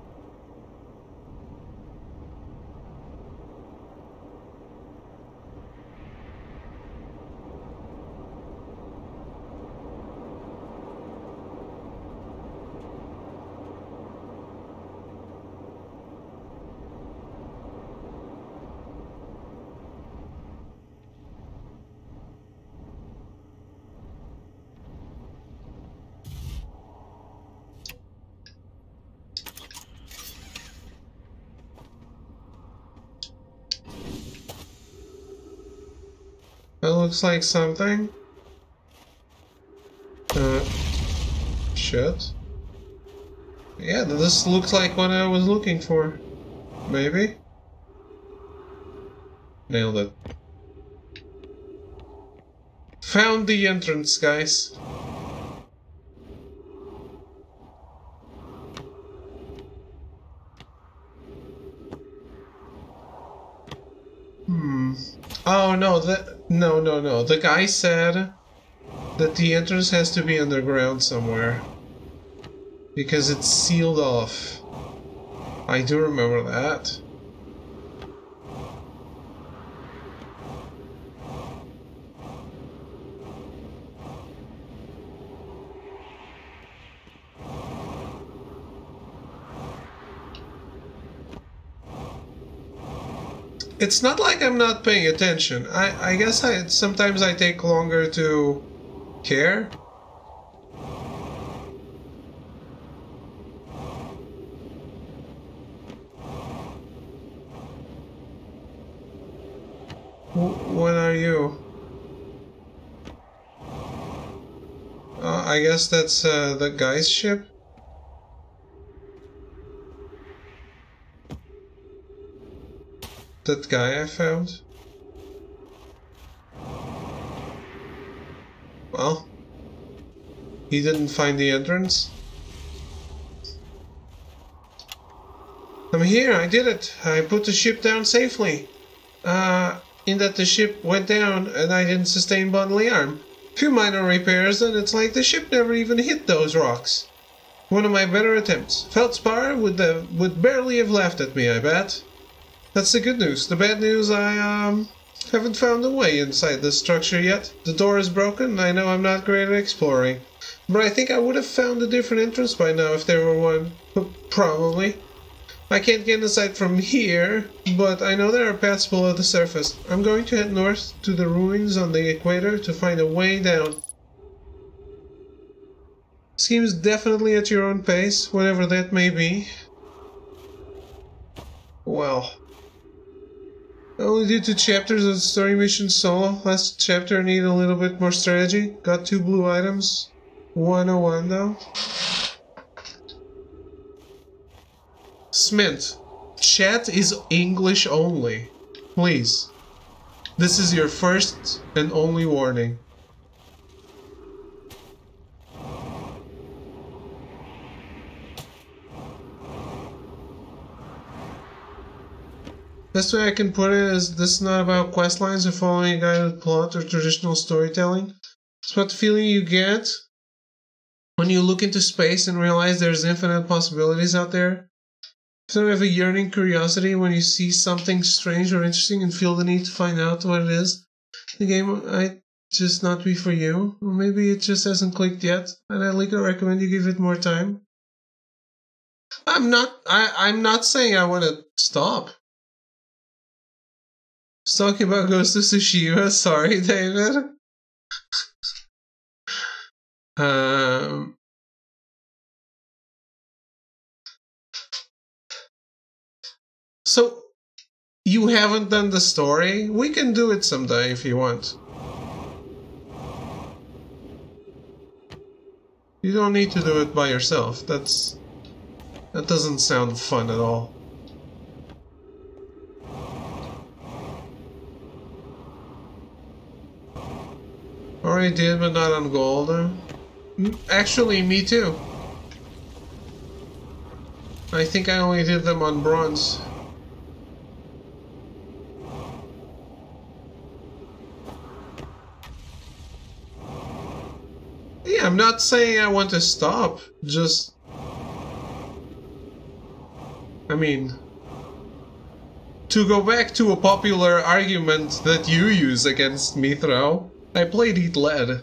like something. Uh, shit. Yeah, this looks like what I was looking for. Maybe? Nailed it. Found the entrance, guys. No no no. The guy said that the entrance has to be underground somewhere. Because it's sealed off. I do remember that. It's not like I'm not paying attention. I, I guess I sometimes I take longer to care. When are you? Uh, I guess that's uh, the guy's ship. That guy I found. Well, he didn't find the entrance. I'm here, I did it. I put the ship down safely. Uh, in that the ship went down and I didn't sustain bodily harm. Few minor repairs and it's like the ship never even hit those rocks. One of my better attempts. Feldspar would, uh, would barely have laughed at me, I bet. That's the good news. The bad news, I, um, haven't found a way inside this structure yet. The door is broken, I know I'm not great at exploring. But I think I would have found a different entrance by now if there were one. Probably. I can't get inside from here, but I know there are paths below the surface. I'm going to head north to the ruins on the equator to find a way down. Seems definitely at your own pace, whatever that may be. Well. Only did two chapters of the story mission solo. Last chapter needed a little bit more strategy. Got two blue items. 101 though. Smint, chat is English only. Please. This is your first and only warning. Best way I can put it is this is not about quest lines or following a guided plot or traditional storytelling. It's about the feeling you get when you look into space and realize there's infinite possibilities out there so you have a yearning curiosity when you see something strange or interesting and feel the need to find out what it is. The game might just not be for you, or maybe it just hasn't clicked yet, and I'd like to recommend you give it more time. I'm not I, I'm not saying I want to stop. Just talking about Ghost of Tsushima, sorry David. um So, you haven't done the story? We can do it someday if you want. You don't need to do it by yourself. That's... That doesn't sound fun at all. Already did, but not on gold. Actually, me too. I think I only did them on bronze. Yeah, I'm not saying I want to stop. Just... I mean... To go back to a popular argument that you use against Mithra, I played Eat Lead.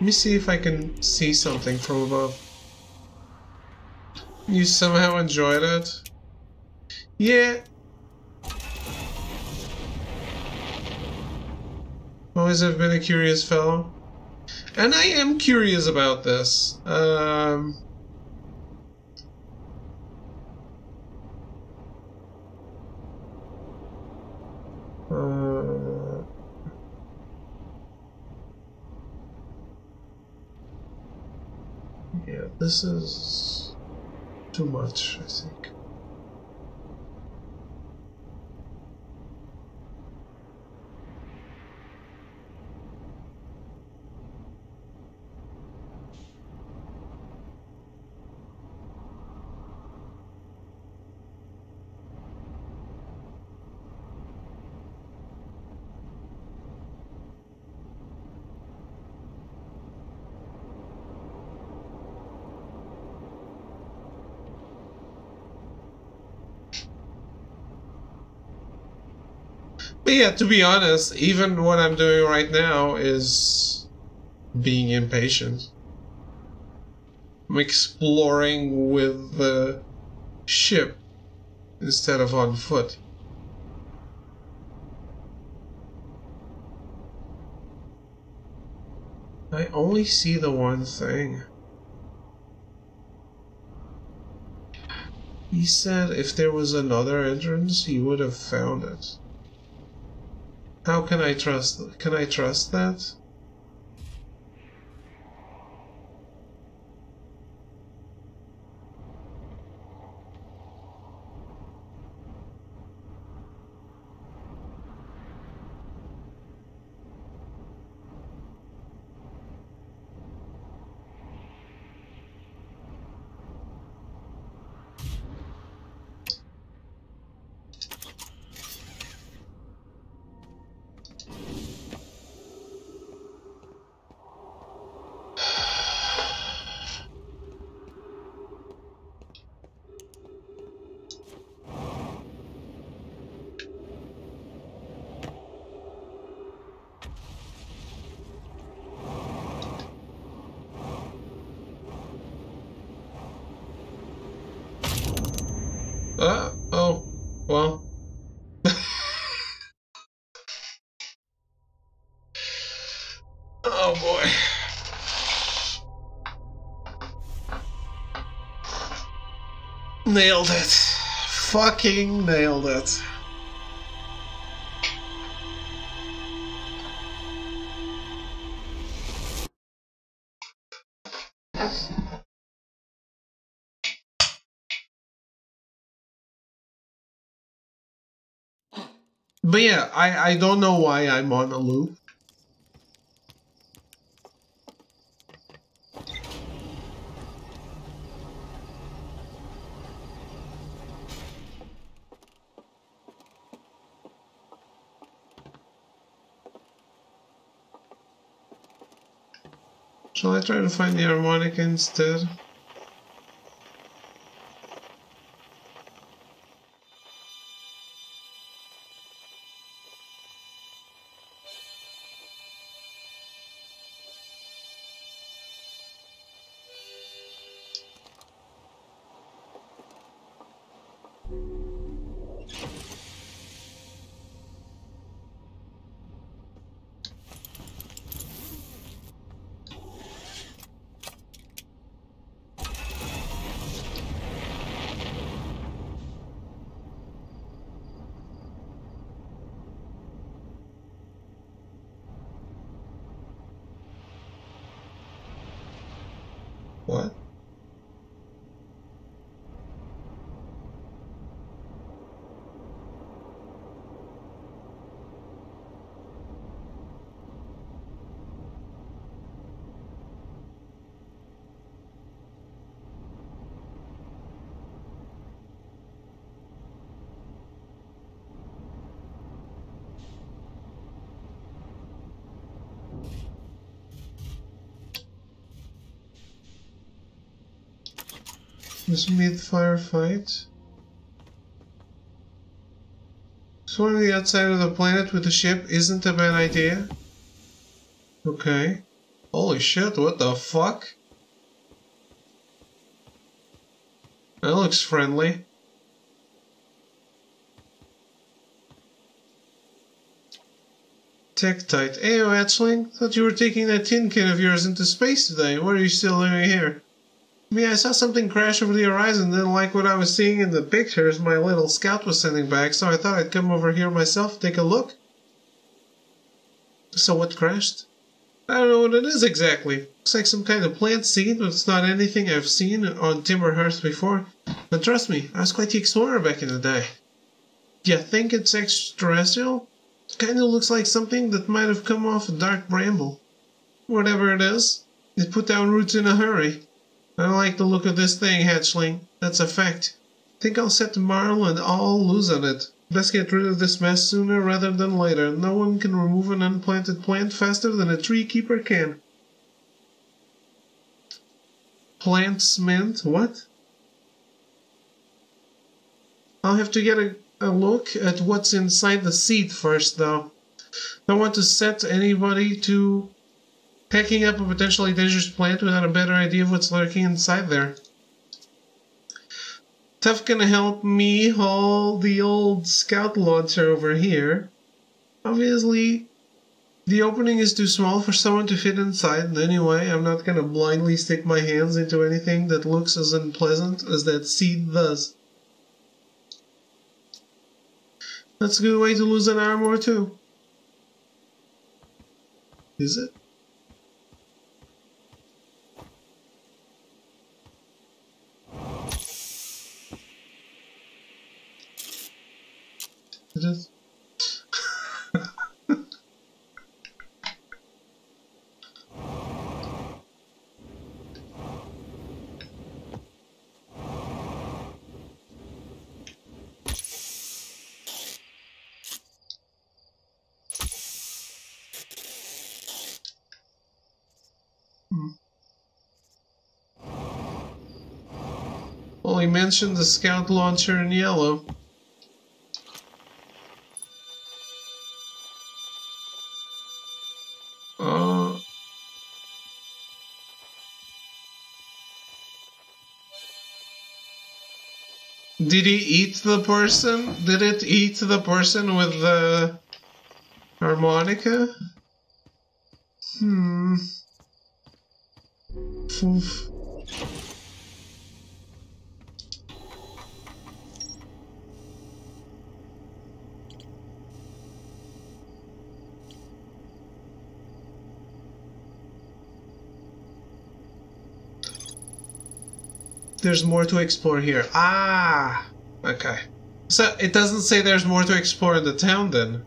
Let me see if I can see something from above. You somehow enjoyed it? Yeah. Always have been a curious fellow. And I am curious about this. Um, uh, yeah, this is too much, I think. But yeah, to be honest, even what I'm doing right now is being impatient. I'm exploring with the ship instead of on foot. I only see the one thing. He said if there was another entrance, he would have found it. How can I trust can I trust that? Nailed it. Fucking nailed it. But yeah, I, I don't know why I'm on a loop. Try to find the harmonica instead? This mid-firefight. Exploring the outside of the planet with the ship isn't a bad idea. Okay. Holy shit, what the fuck? That looks friendly. Tektite. Hey, Hatchling. Thought you were taking that tin can of yours into space today. Why are you still living here? I mean, I saw something crash over the horizon, didn't like what I was seeing in the pictures my little scout was sending back, so I thought I'd come over here myself, take a look. So what crashed? I don't know what it is exactly. Looks like some kind of plant seed, but it's not anything I've seen on Timber Hearth before. But trust me, I was quite the explorer back in the day. Do you think it's extraterrestrial? It Kinda looks like something that might have come off a dark bramble. Whatever it is, it put down roots in a hurry. I don't like the look of this thing, hatchling. That's a fact. Think I'll set tomorrow and all lose on it. Best get rid of this mess sooner rather than later. No one can remove an unplanted plant faster than a tree keeper can. Plants mint? What? I'll have to get a, a look at what's inside the seed first, though. Don't want to set anybody to picking up a potentially dangerous plant without a better idea of what's lurking inside there. Tuff gonna help me haul the old scout launcher over here. Obviously, the opening is too small for someone to fit inside. And anyway, I'm not gonna blindly stick my hands into anything that looks as unpleasant as that seed does. That's a good way to lose an arm or two. Is it? Well, he mentioned the scout launcher in yellow. Did he eat the person? Did it eat the person with the harmonica? Hmm. Oof. There's more to explore here. Ah! Okay. So it doesn't say there's more to explore in the town then.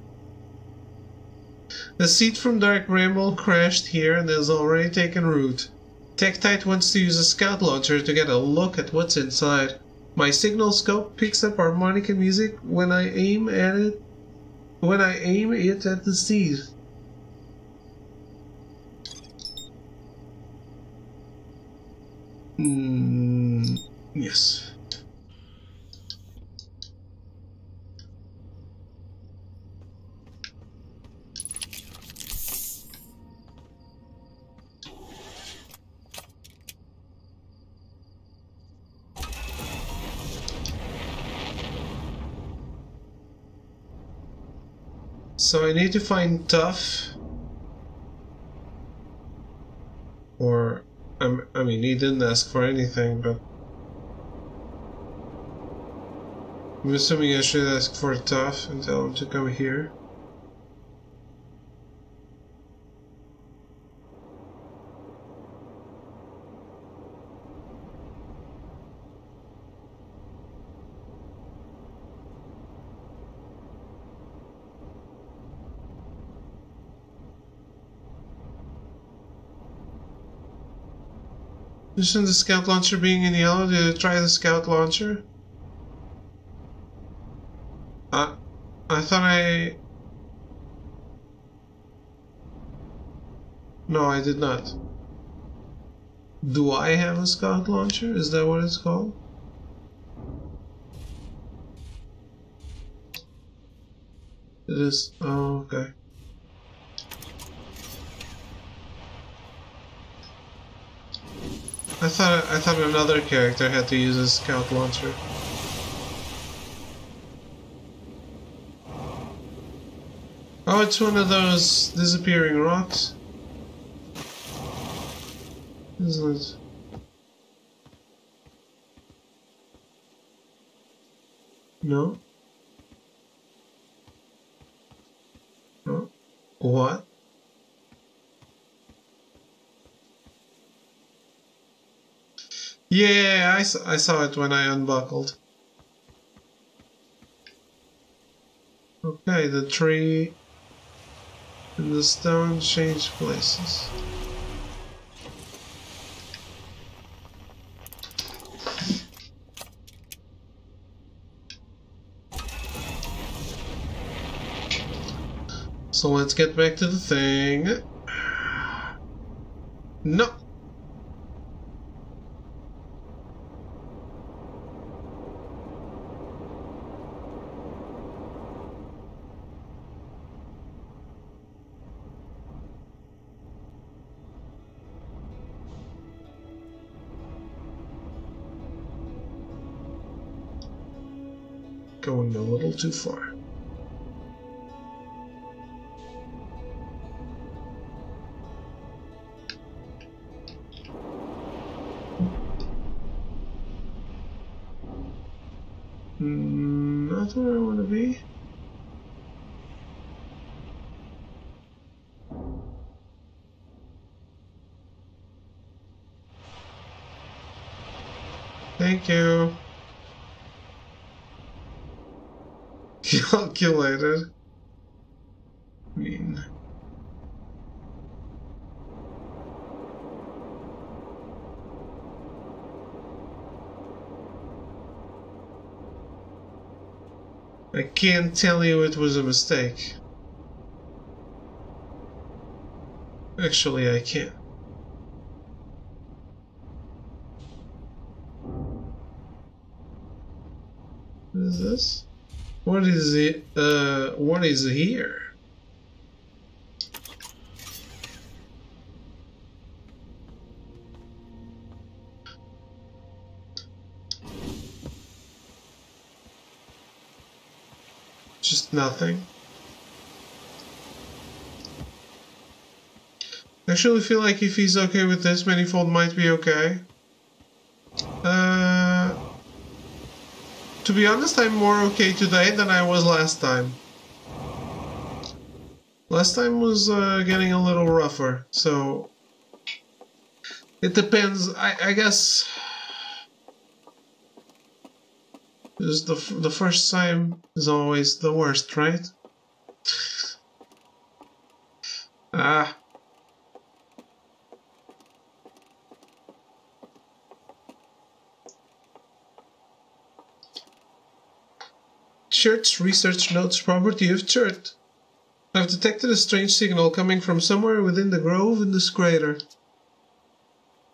The seed from Dark Bramble crashed here and has already taken root. Tektite wants to use a scout launcher to get a look at what's inside. My signal scope picks up harmonica music when I aim at it when I aim it at the seed. Hmm. Yes. So I need to find Tuff. Or, I mean, he didn't ask for anything, but... I'm assuming I should ask for Tuff and tell him to come here. Isn't the scout launcher being in yellow? Did you try the scout launcher? I, thought I... No, I did not. Do I have a scout launcher? Is that what it's called? It is. Oh, okay. I thought I thought another character had to use a scout launcher. it's one of those disappearing rocks. Isn't it? No? No? What? Yeah, I, I saw it when I unbuckled. Okay, the tree and the stone change places. So let's get back to the thing. No. Little too far. Mm, not where I want to be. Thank you. Calculated. I mean. I can't tell you it was a mistake. Actually, I can. What is this? What is it? Uh, what is here? Just nothing. I actually feel like if he's okay with this, Manifold might be okay. Uh, to be honest, I'm more okay today than I was last time. Last time was uh, getting a little rougher, so... It depends, I, I guess... Because the, the first time is always the worst, right? Ah. Chert's research notes property of Chert. I've detected a strange signal coming from somewhere within the grove in this crater.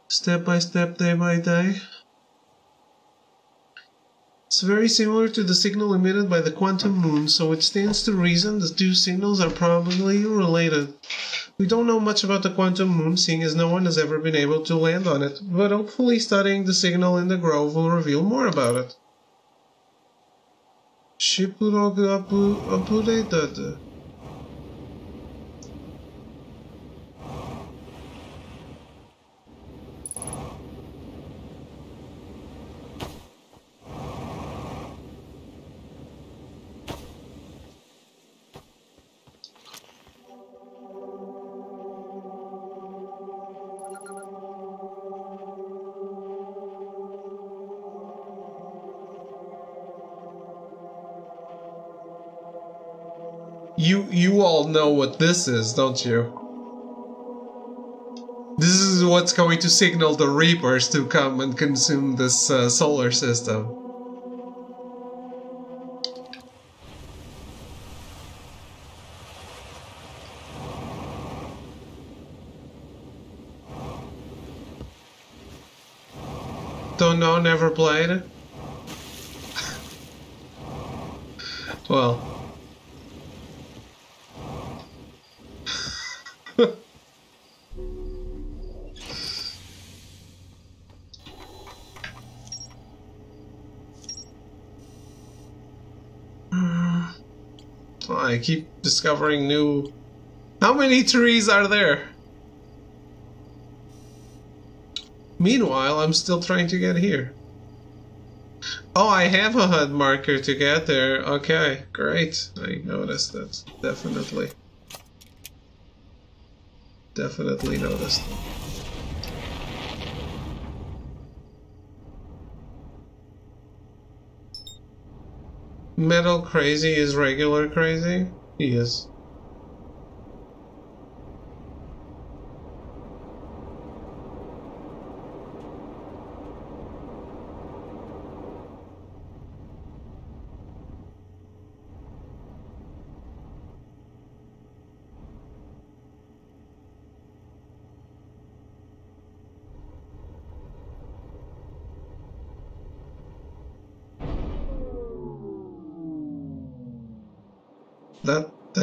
Step by step, day by day. It's very similar to the signal emitted by the quantum moon, so it stands to reason the two signals are probably related. We don't know much about the quantum moon, seeing as no one has ever been able to land on it, but hopefully studying the signal in the grove will reveal more about it. Ship log updated. You know what this is, don't you? This is what's going to signal the Reapers to come and consume this uh, solar system. Don't know, never played. [laughs] well. I keep discovering new... How many trees are there? Meanwhile, I'm still trying to get here. Oh, I have a HUD marker to get there. Okay, great. I noticed that. Definitely. Definitely noticed. Metal crazy is regular crazy? He is.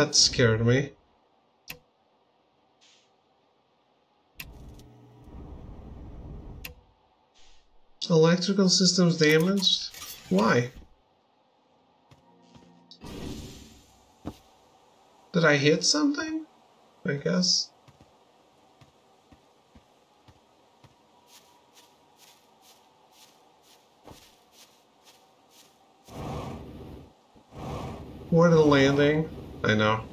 That scared me. Electrical systems damaged? Why? Did I hit something? I guess. Where the landing? I know.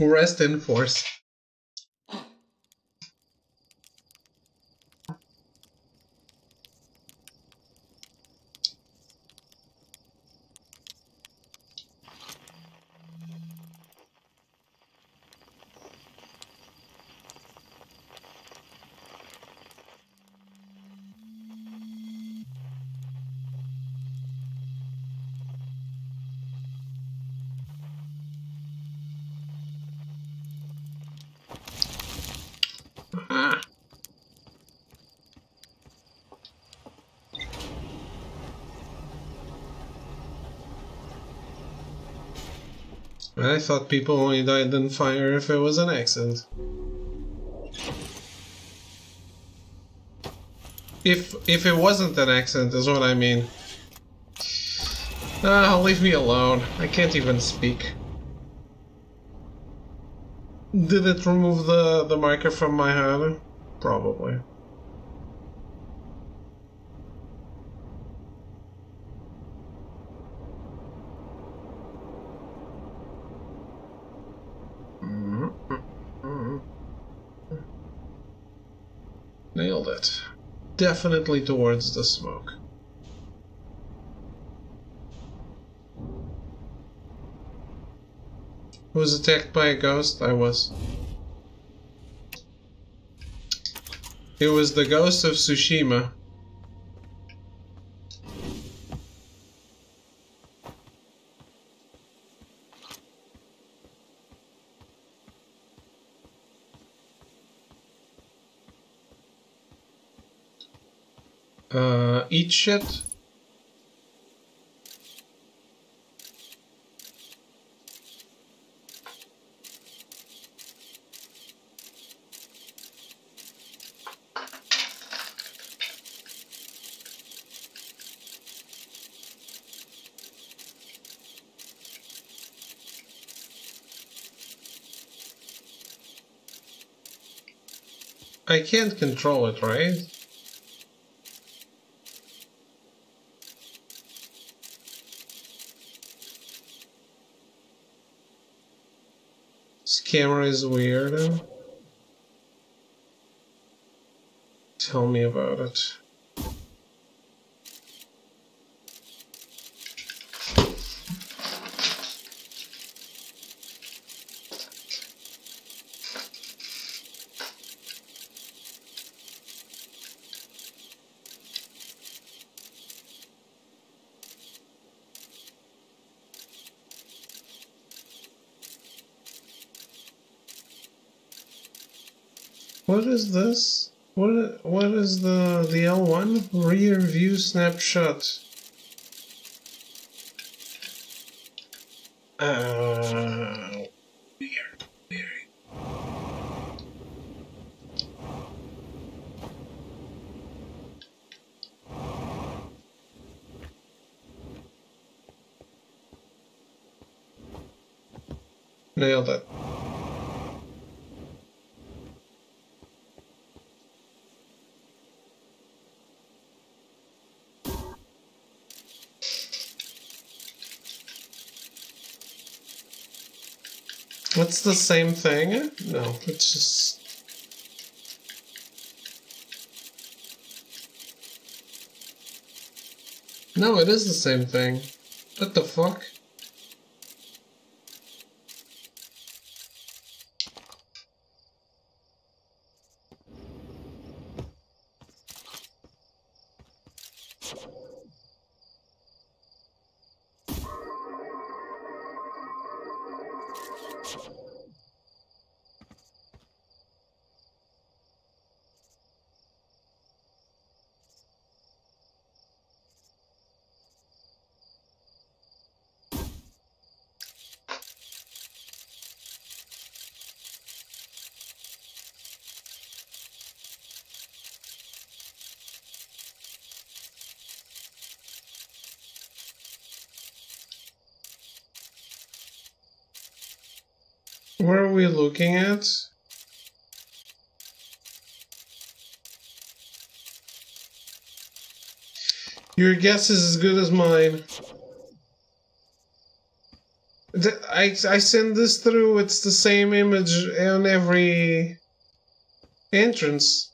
Rest in force. I thought people only died in fire if it was an accident. If if it wasn't an accident is what I mean. Ah, leave me alone. I can't even speak. Did it remove the, the marker from my head? Probably. Nailed it. Definitely towards the smoke. Who was attacked by a ghost? I was. It was the ghost of Tsushima. Uh, eat shit? I can't control it, right? This camera is weird. Tell me about it. This? What what is the the L1 rear view snapshot? Uh, weird, weird. Nailed it. What's the same thing? No, it's just... No, it is the same thing. What the fuck? What are we looking at? Your guess is as good as mine. I, I send this through, it's the same image on every entrance.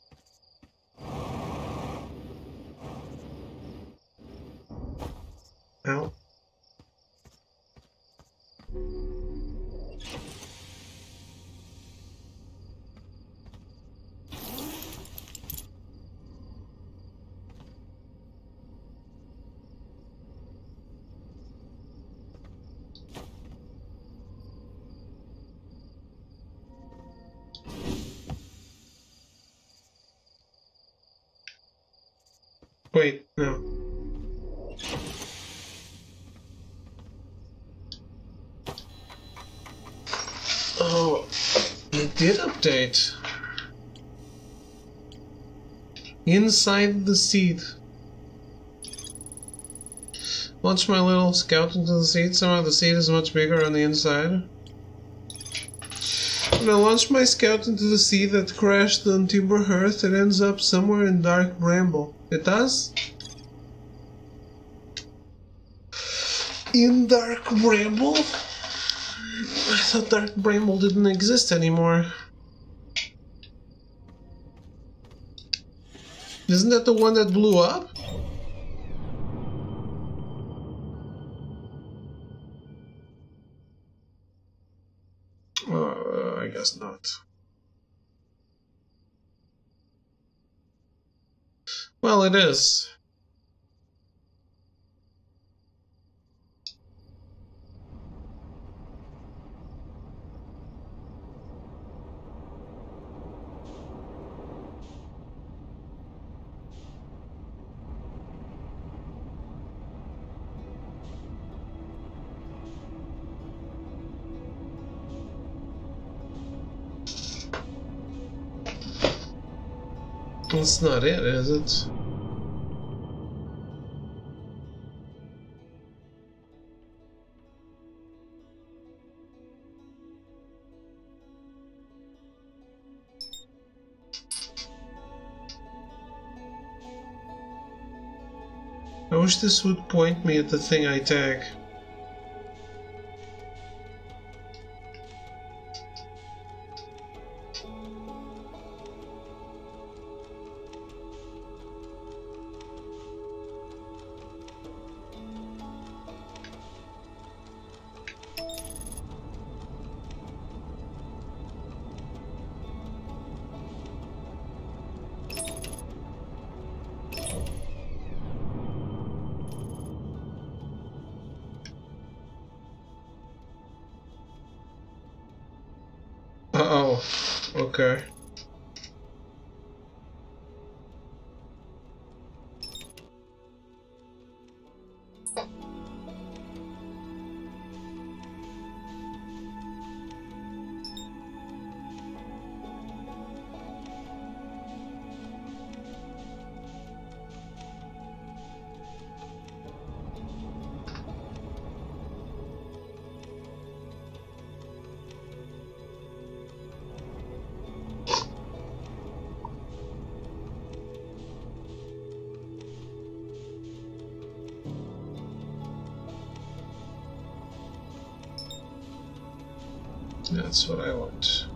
Inside the seat. Launch my little scout into the seat. Somehow the seat is much bigger on the inside. When I launch my scout into the sea that crashed on Timber Hearth, it ends up somewhere in Dark Bramble. It does? In Dark Bramble? I thought Dark Bramble didn't exist anymore. Isn't that the one that blew up? Uh, I guess not. Well, it is. That's not it, is it? I wish this would point me at the thing I tag. That's what I want.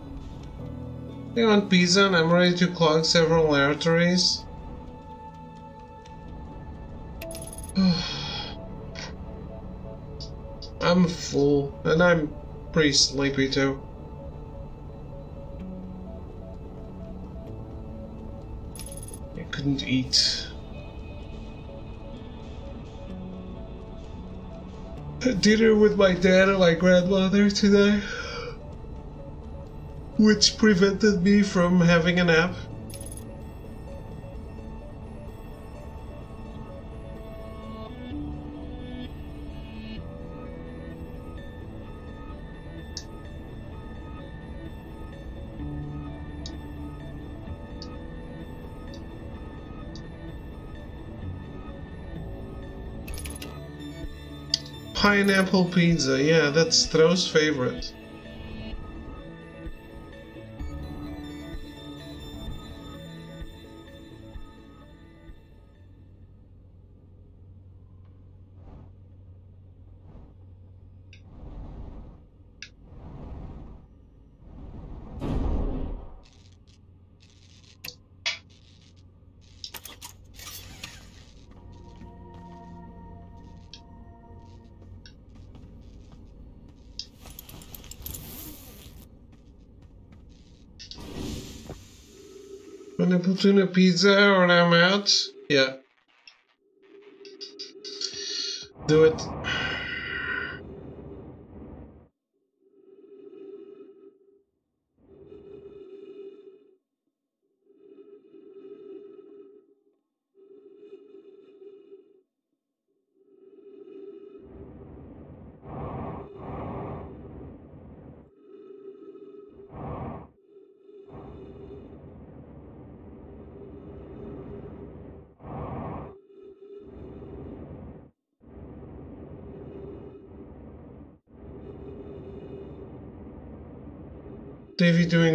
I want pizza and I'm ready to clog several arteries. [sighs] I'm full, and I'm pretty sleepy too. I couldn't eat. dinner with my dad and my grandmother today, which prevented me from having a nap. Pineapple pizza, yeah, that's Stroh's favorite. Gonna put in a pizza or I'm out? Yeah. Do it.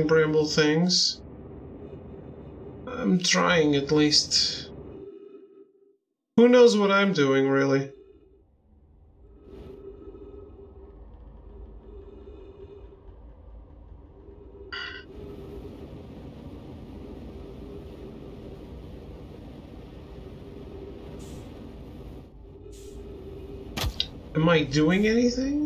Bramble things. I'm trying at least. Who knows what I'm doing, really? Am I doing anything?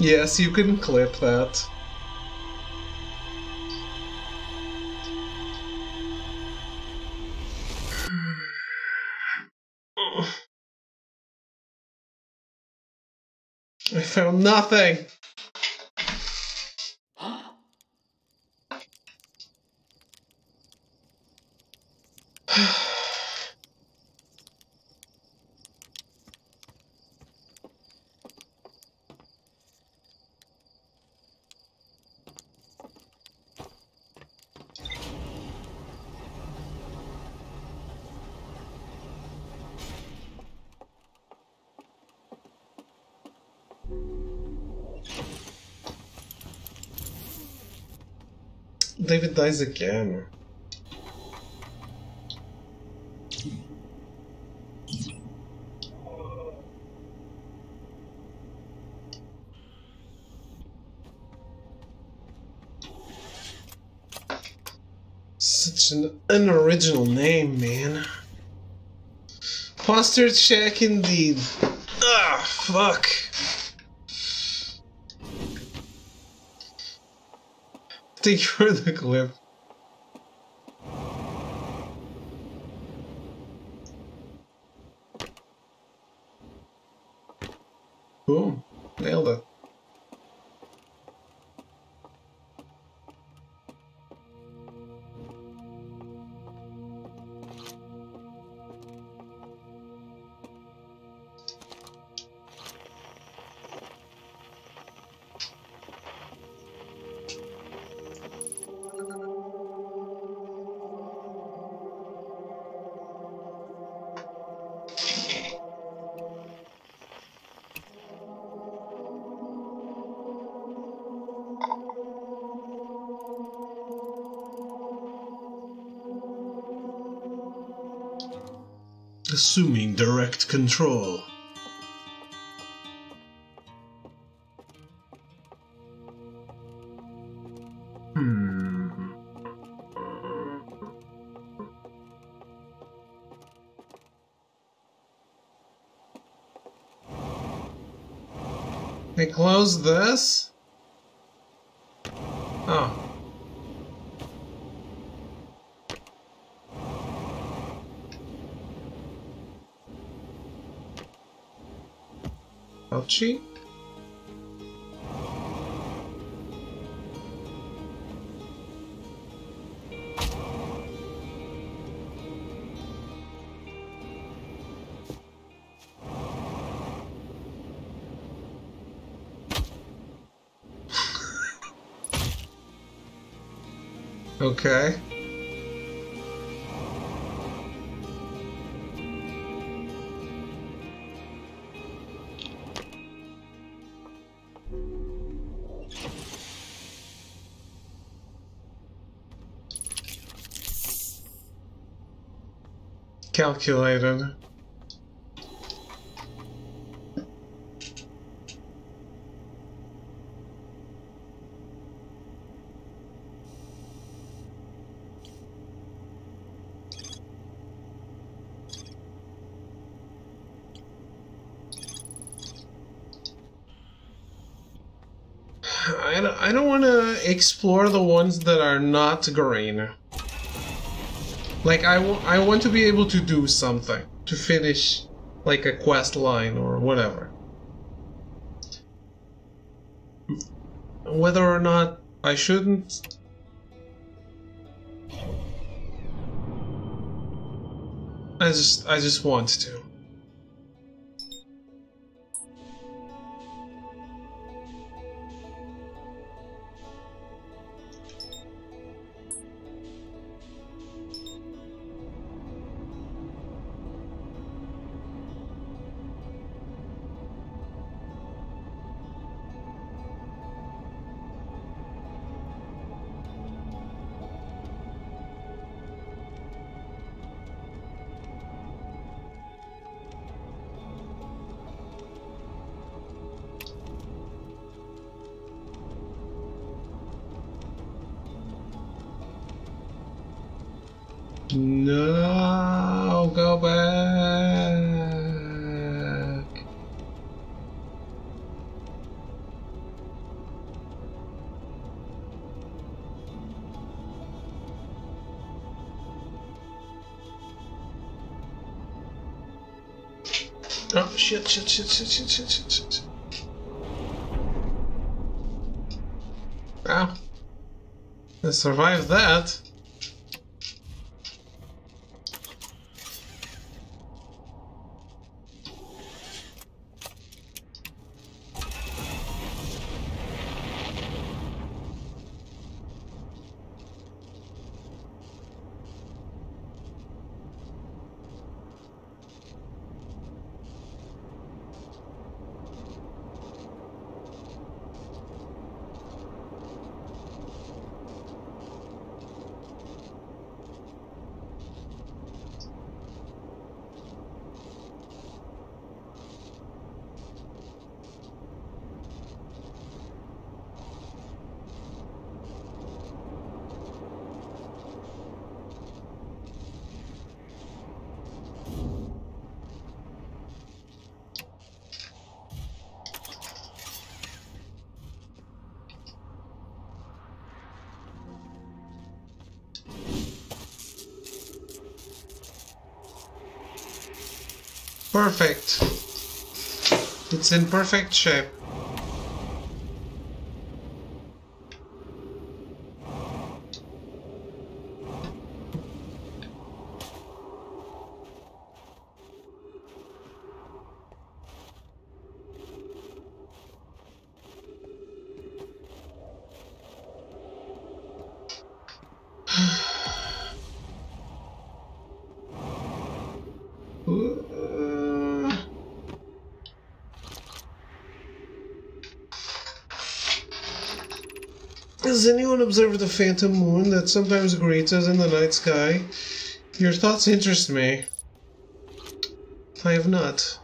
Yes, you can clip that. [sighs] I found nothing. dies again. Such an unoriginal name, man. Foster check indeed. Ah, fuck. Thank you for the clip. This? Oh. Ouchie. Okay. calculated. I don't, I don't want to explore the ones that are not green. Like, I, I want to be able to do something. To finish, like, a quest line or whatever. Whether or not I shouldn't... I just, I just want to. Shit, shit, shit, shit, shit, shit, shit. Wow. I survived that. It's in perfect shape. Observed the phantom moon that sometimes greets us in the night sky? Your thoughts interest me. I have not.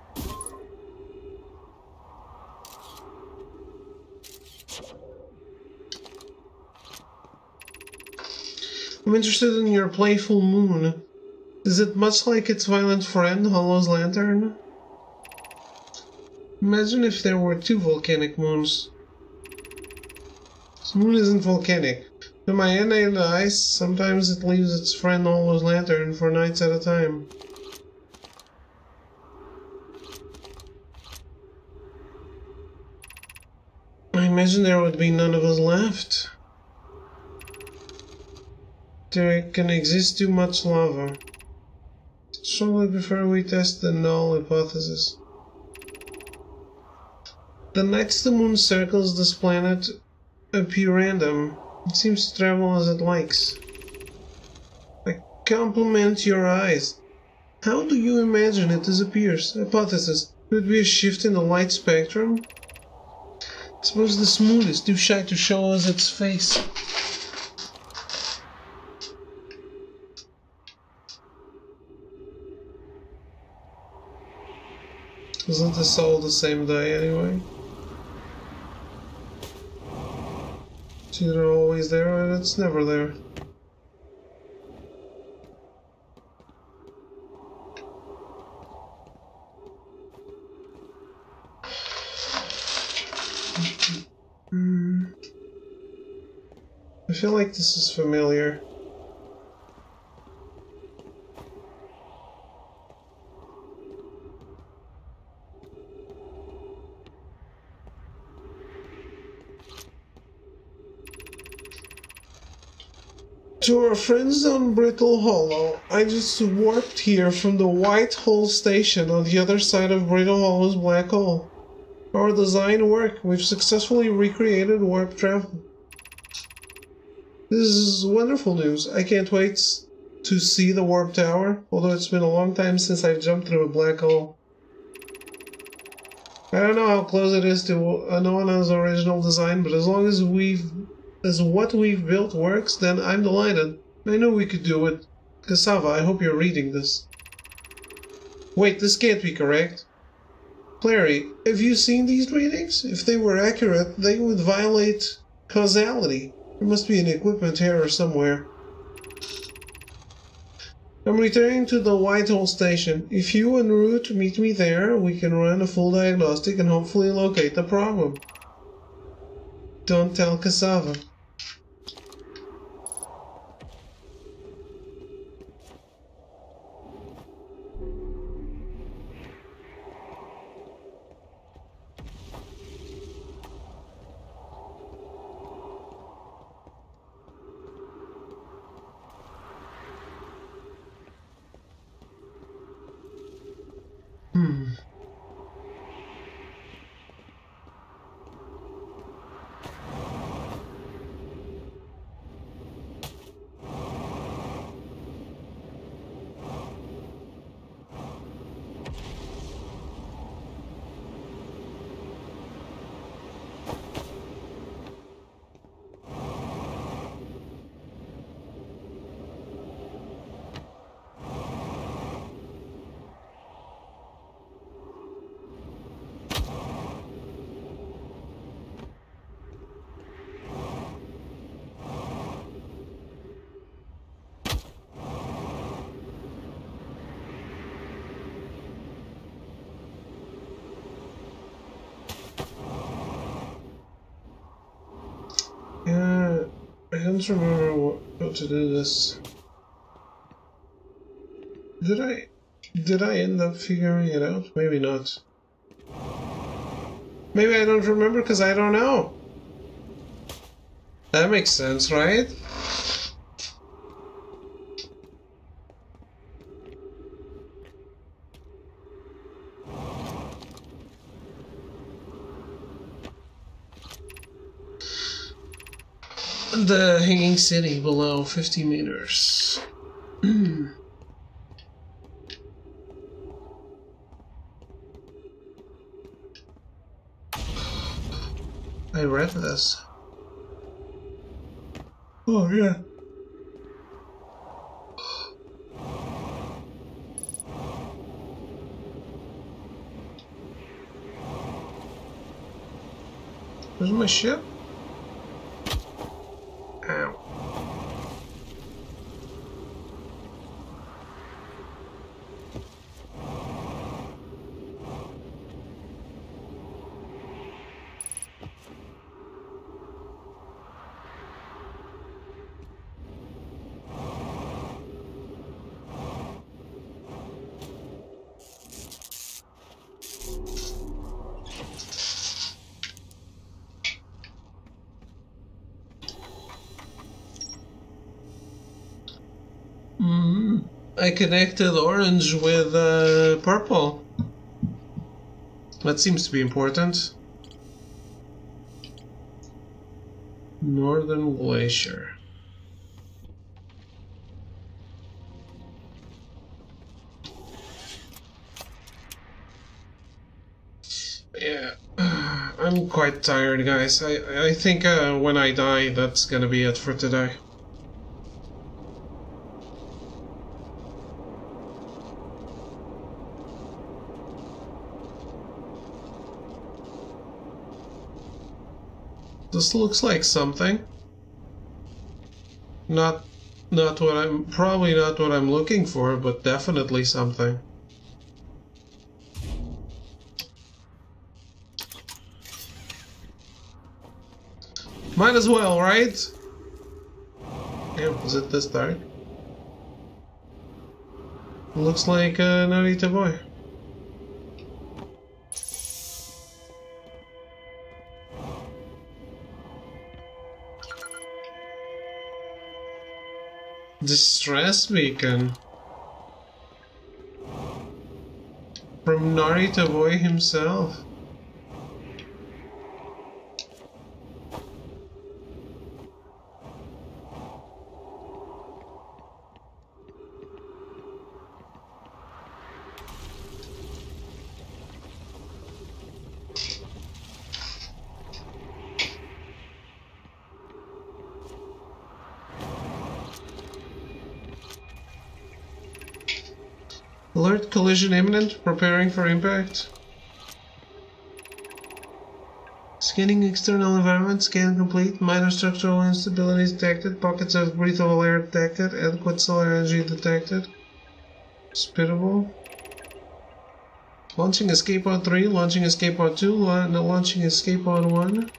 I'm interested in your playful moon. Is it much like its violent friend, Hollow's lantern? Imagine if there were two volcanic moons. Moon isn't volcanic. To my eyes, sometimes it leaves its friend Hollow's lantern for nights at a time. I imagine there would be none of us left. There can exist too much lava. Strongly prefer we test the null hypothesis. The nights the moon circles this planet appear random. It seems to travel as it likes. I compliment your eyes. How do you imagine it disappears? Hypothesis. Could it be a shift in the light spectrum? Suppose this moon is too shy to show us its face. Isn't this all the same day anyway? It's either always there or it's never there. Hmm. I feel like this is familiar. To our friends on Brittle Hollow, I just warped here from the White Hole station on the other side of Brittle Hollow's black hole. Our design worked. We've successfully recreated warp travel. This is wonderful news. I can't wait to see the warp tower, although it's been a long time since I've jumped through a black hole. I don't know how close it is to Annona's original design, but as long as we've as what we've built works, then I'm delighted. I knew we could do it. Cassava, I hope you're reading this. Wait, this can't be correct. Clary, have you seen these readings? If they were accurate, they would violate causality. There must be an equipment error somewhere. I'm returning to the White Hole station. If you and Rook meet me there, we can run a full diagnostic and hopefully locate the problem. Don't tell Cassava. Hmm. Yeah, I don't remember what, to do this. Did I? Did I end up figuring it out? Maybe not. Maybe I don't remember because I don't know. That makes sense, right? The hanging city below 50 meters. [clears throat] I read this. Oh, yeah. Where's my ship? I connected orange with uh, purple. That seems to be important. Northern Glacier. Yeah, [sighs] I'm quite tired, guys. I I think uh, when I die, that's gonna be it for today. This looks like something. Not not what I'm probably not what I'm looking for, but definitely something. Might as well, right? Yeah, is it this dark? Looks like a Narita boy. Distress beacon. From Narita boy himself. Collision imminent, preparing for impact. Scanning external environment, scan complete, minor structural instabilities detected, pockets of breathable air detected, adequate solar energy detected. Spittable. Launching escape pod 3, launching escape pod 2, la launching escape pod 1.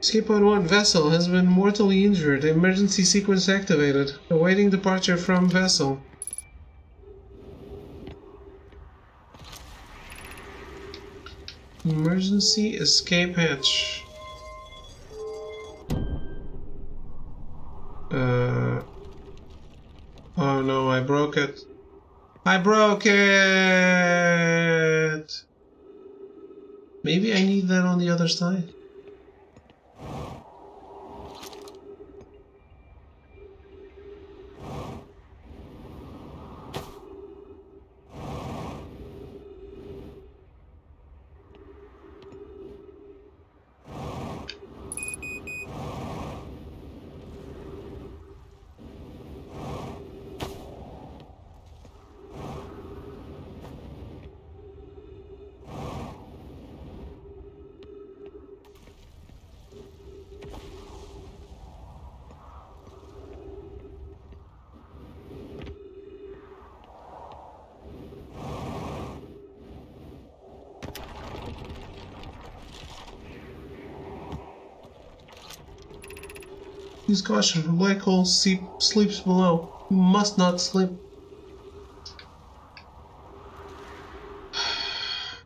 Escape pod 1 vessel has been mortally injured. Emergency sequence activated. Awaiting departure from vessel. Emergency escape hatch. Uh. Oh no, I broke it. I broke it! Maybe I need that on the other side. Please caution, black hole sleep, sleeps below. You must not sleep. [sighs]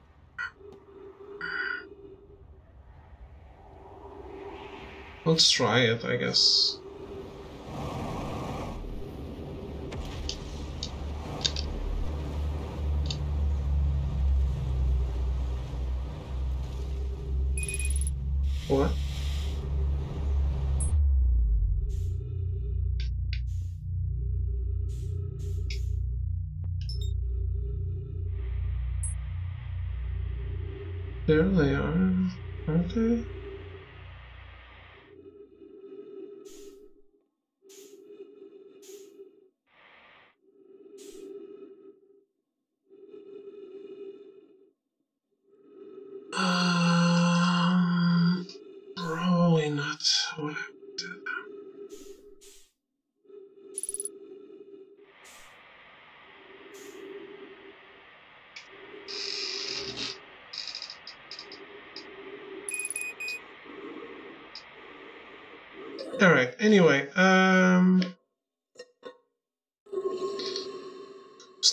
Let's try it, I guess.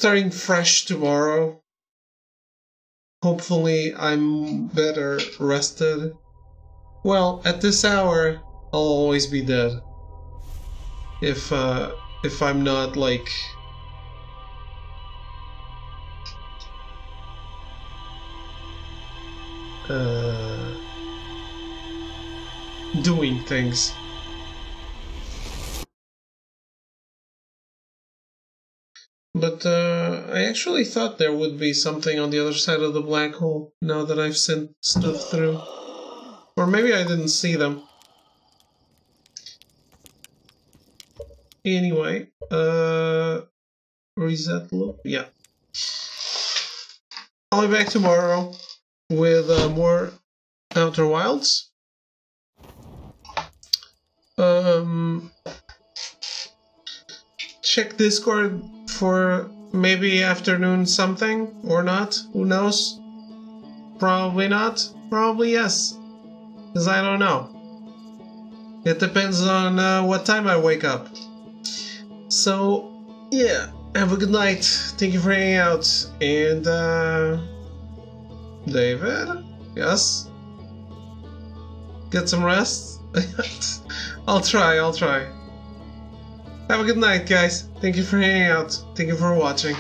Starting fresh tomorrow. Hopefully, I'm better rested. Well, at this hour, I'll always be dead. If uh, if I'm not like uh, doing things. Actually thought there would be something on the other side of the black hole now that I've sent stuff through. Or maybe I didn't see them. Anyway, uh, reset loop, yeah. I'll be back tomorrow with uh, more Outer Wilds. Um, check Discord for maybe afternoon something or not. Who knows? Probably not. Probably yes. Because I don't know. It depends on uh, what time I wake up. So, yeah. Have a good night. Thank you for hanging out. And, uh. David? Yes? Get some rest? [laughs] I'll try, I'll try. Have a good night, guys. Thank you for hanging out. Thank you for watching.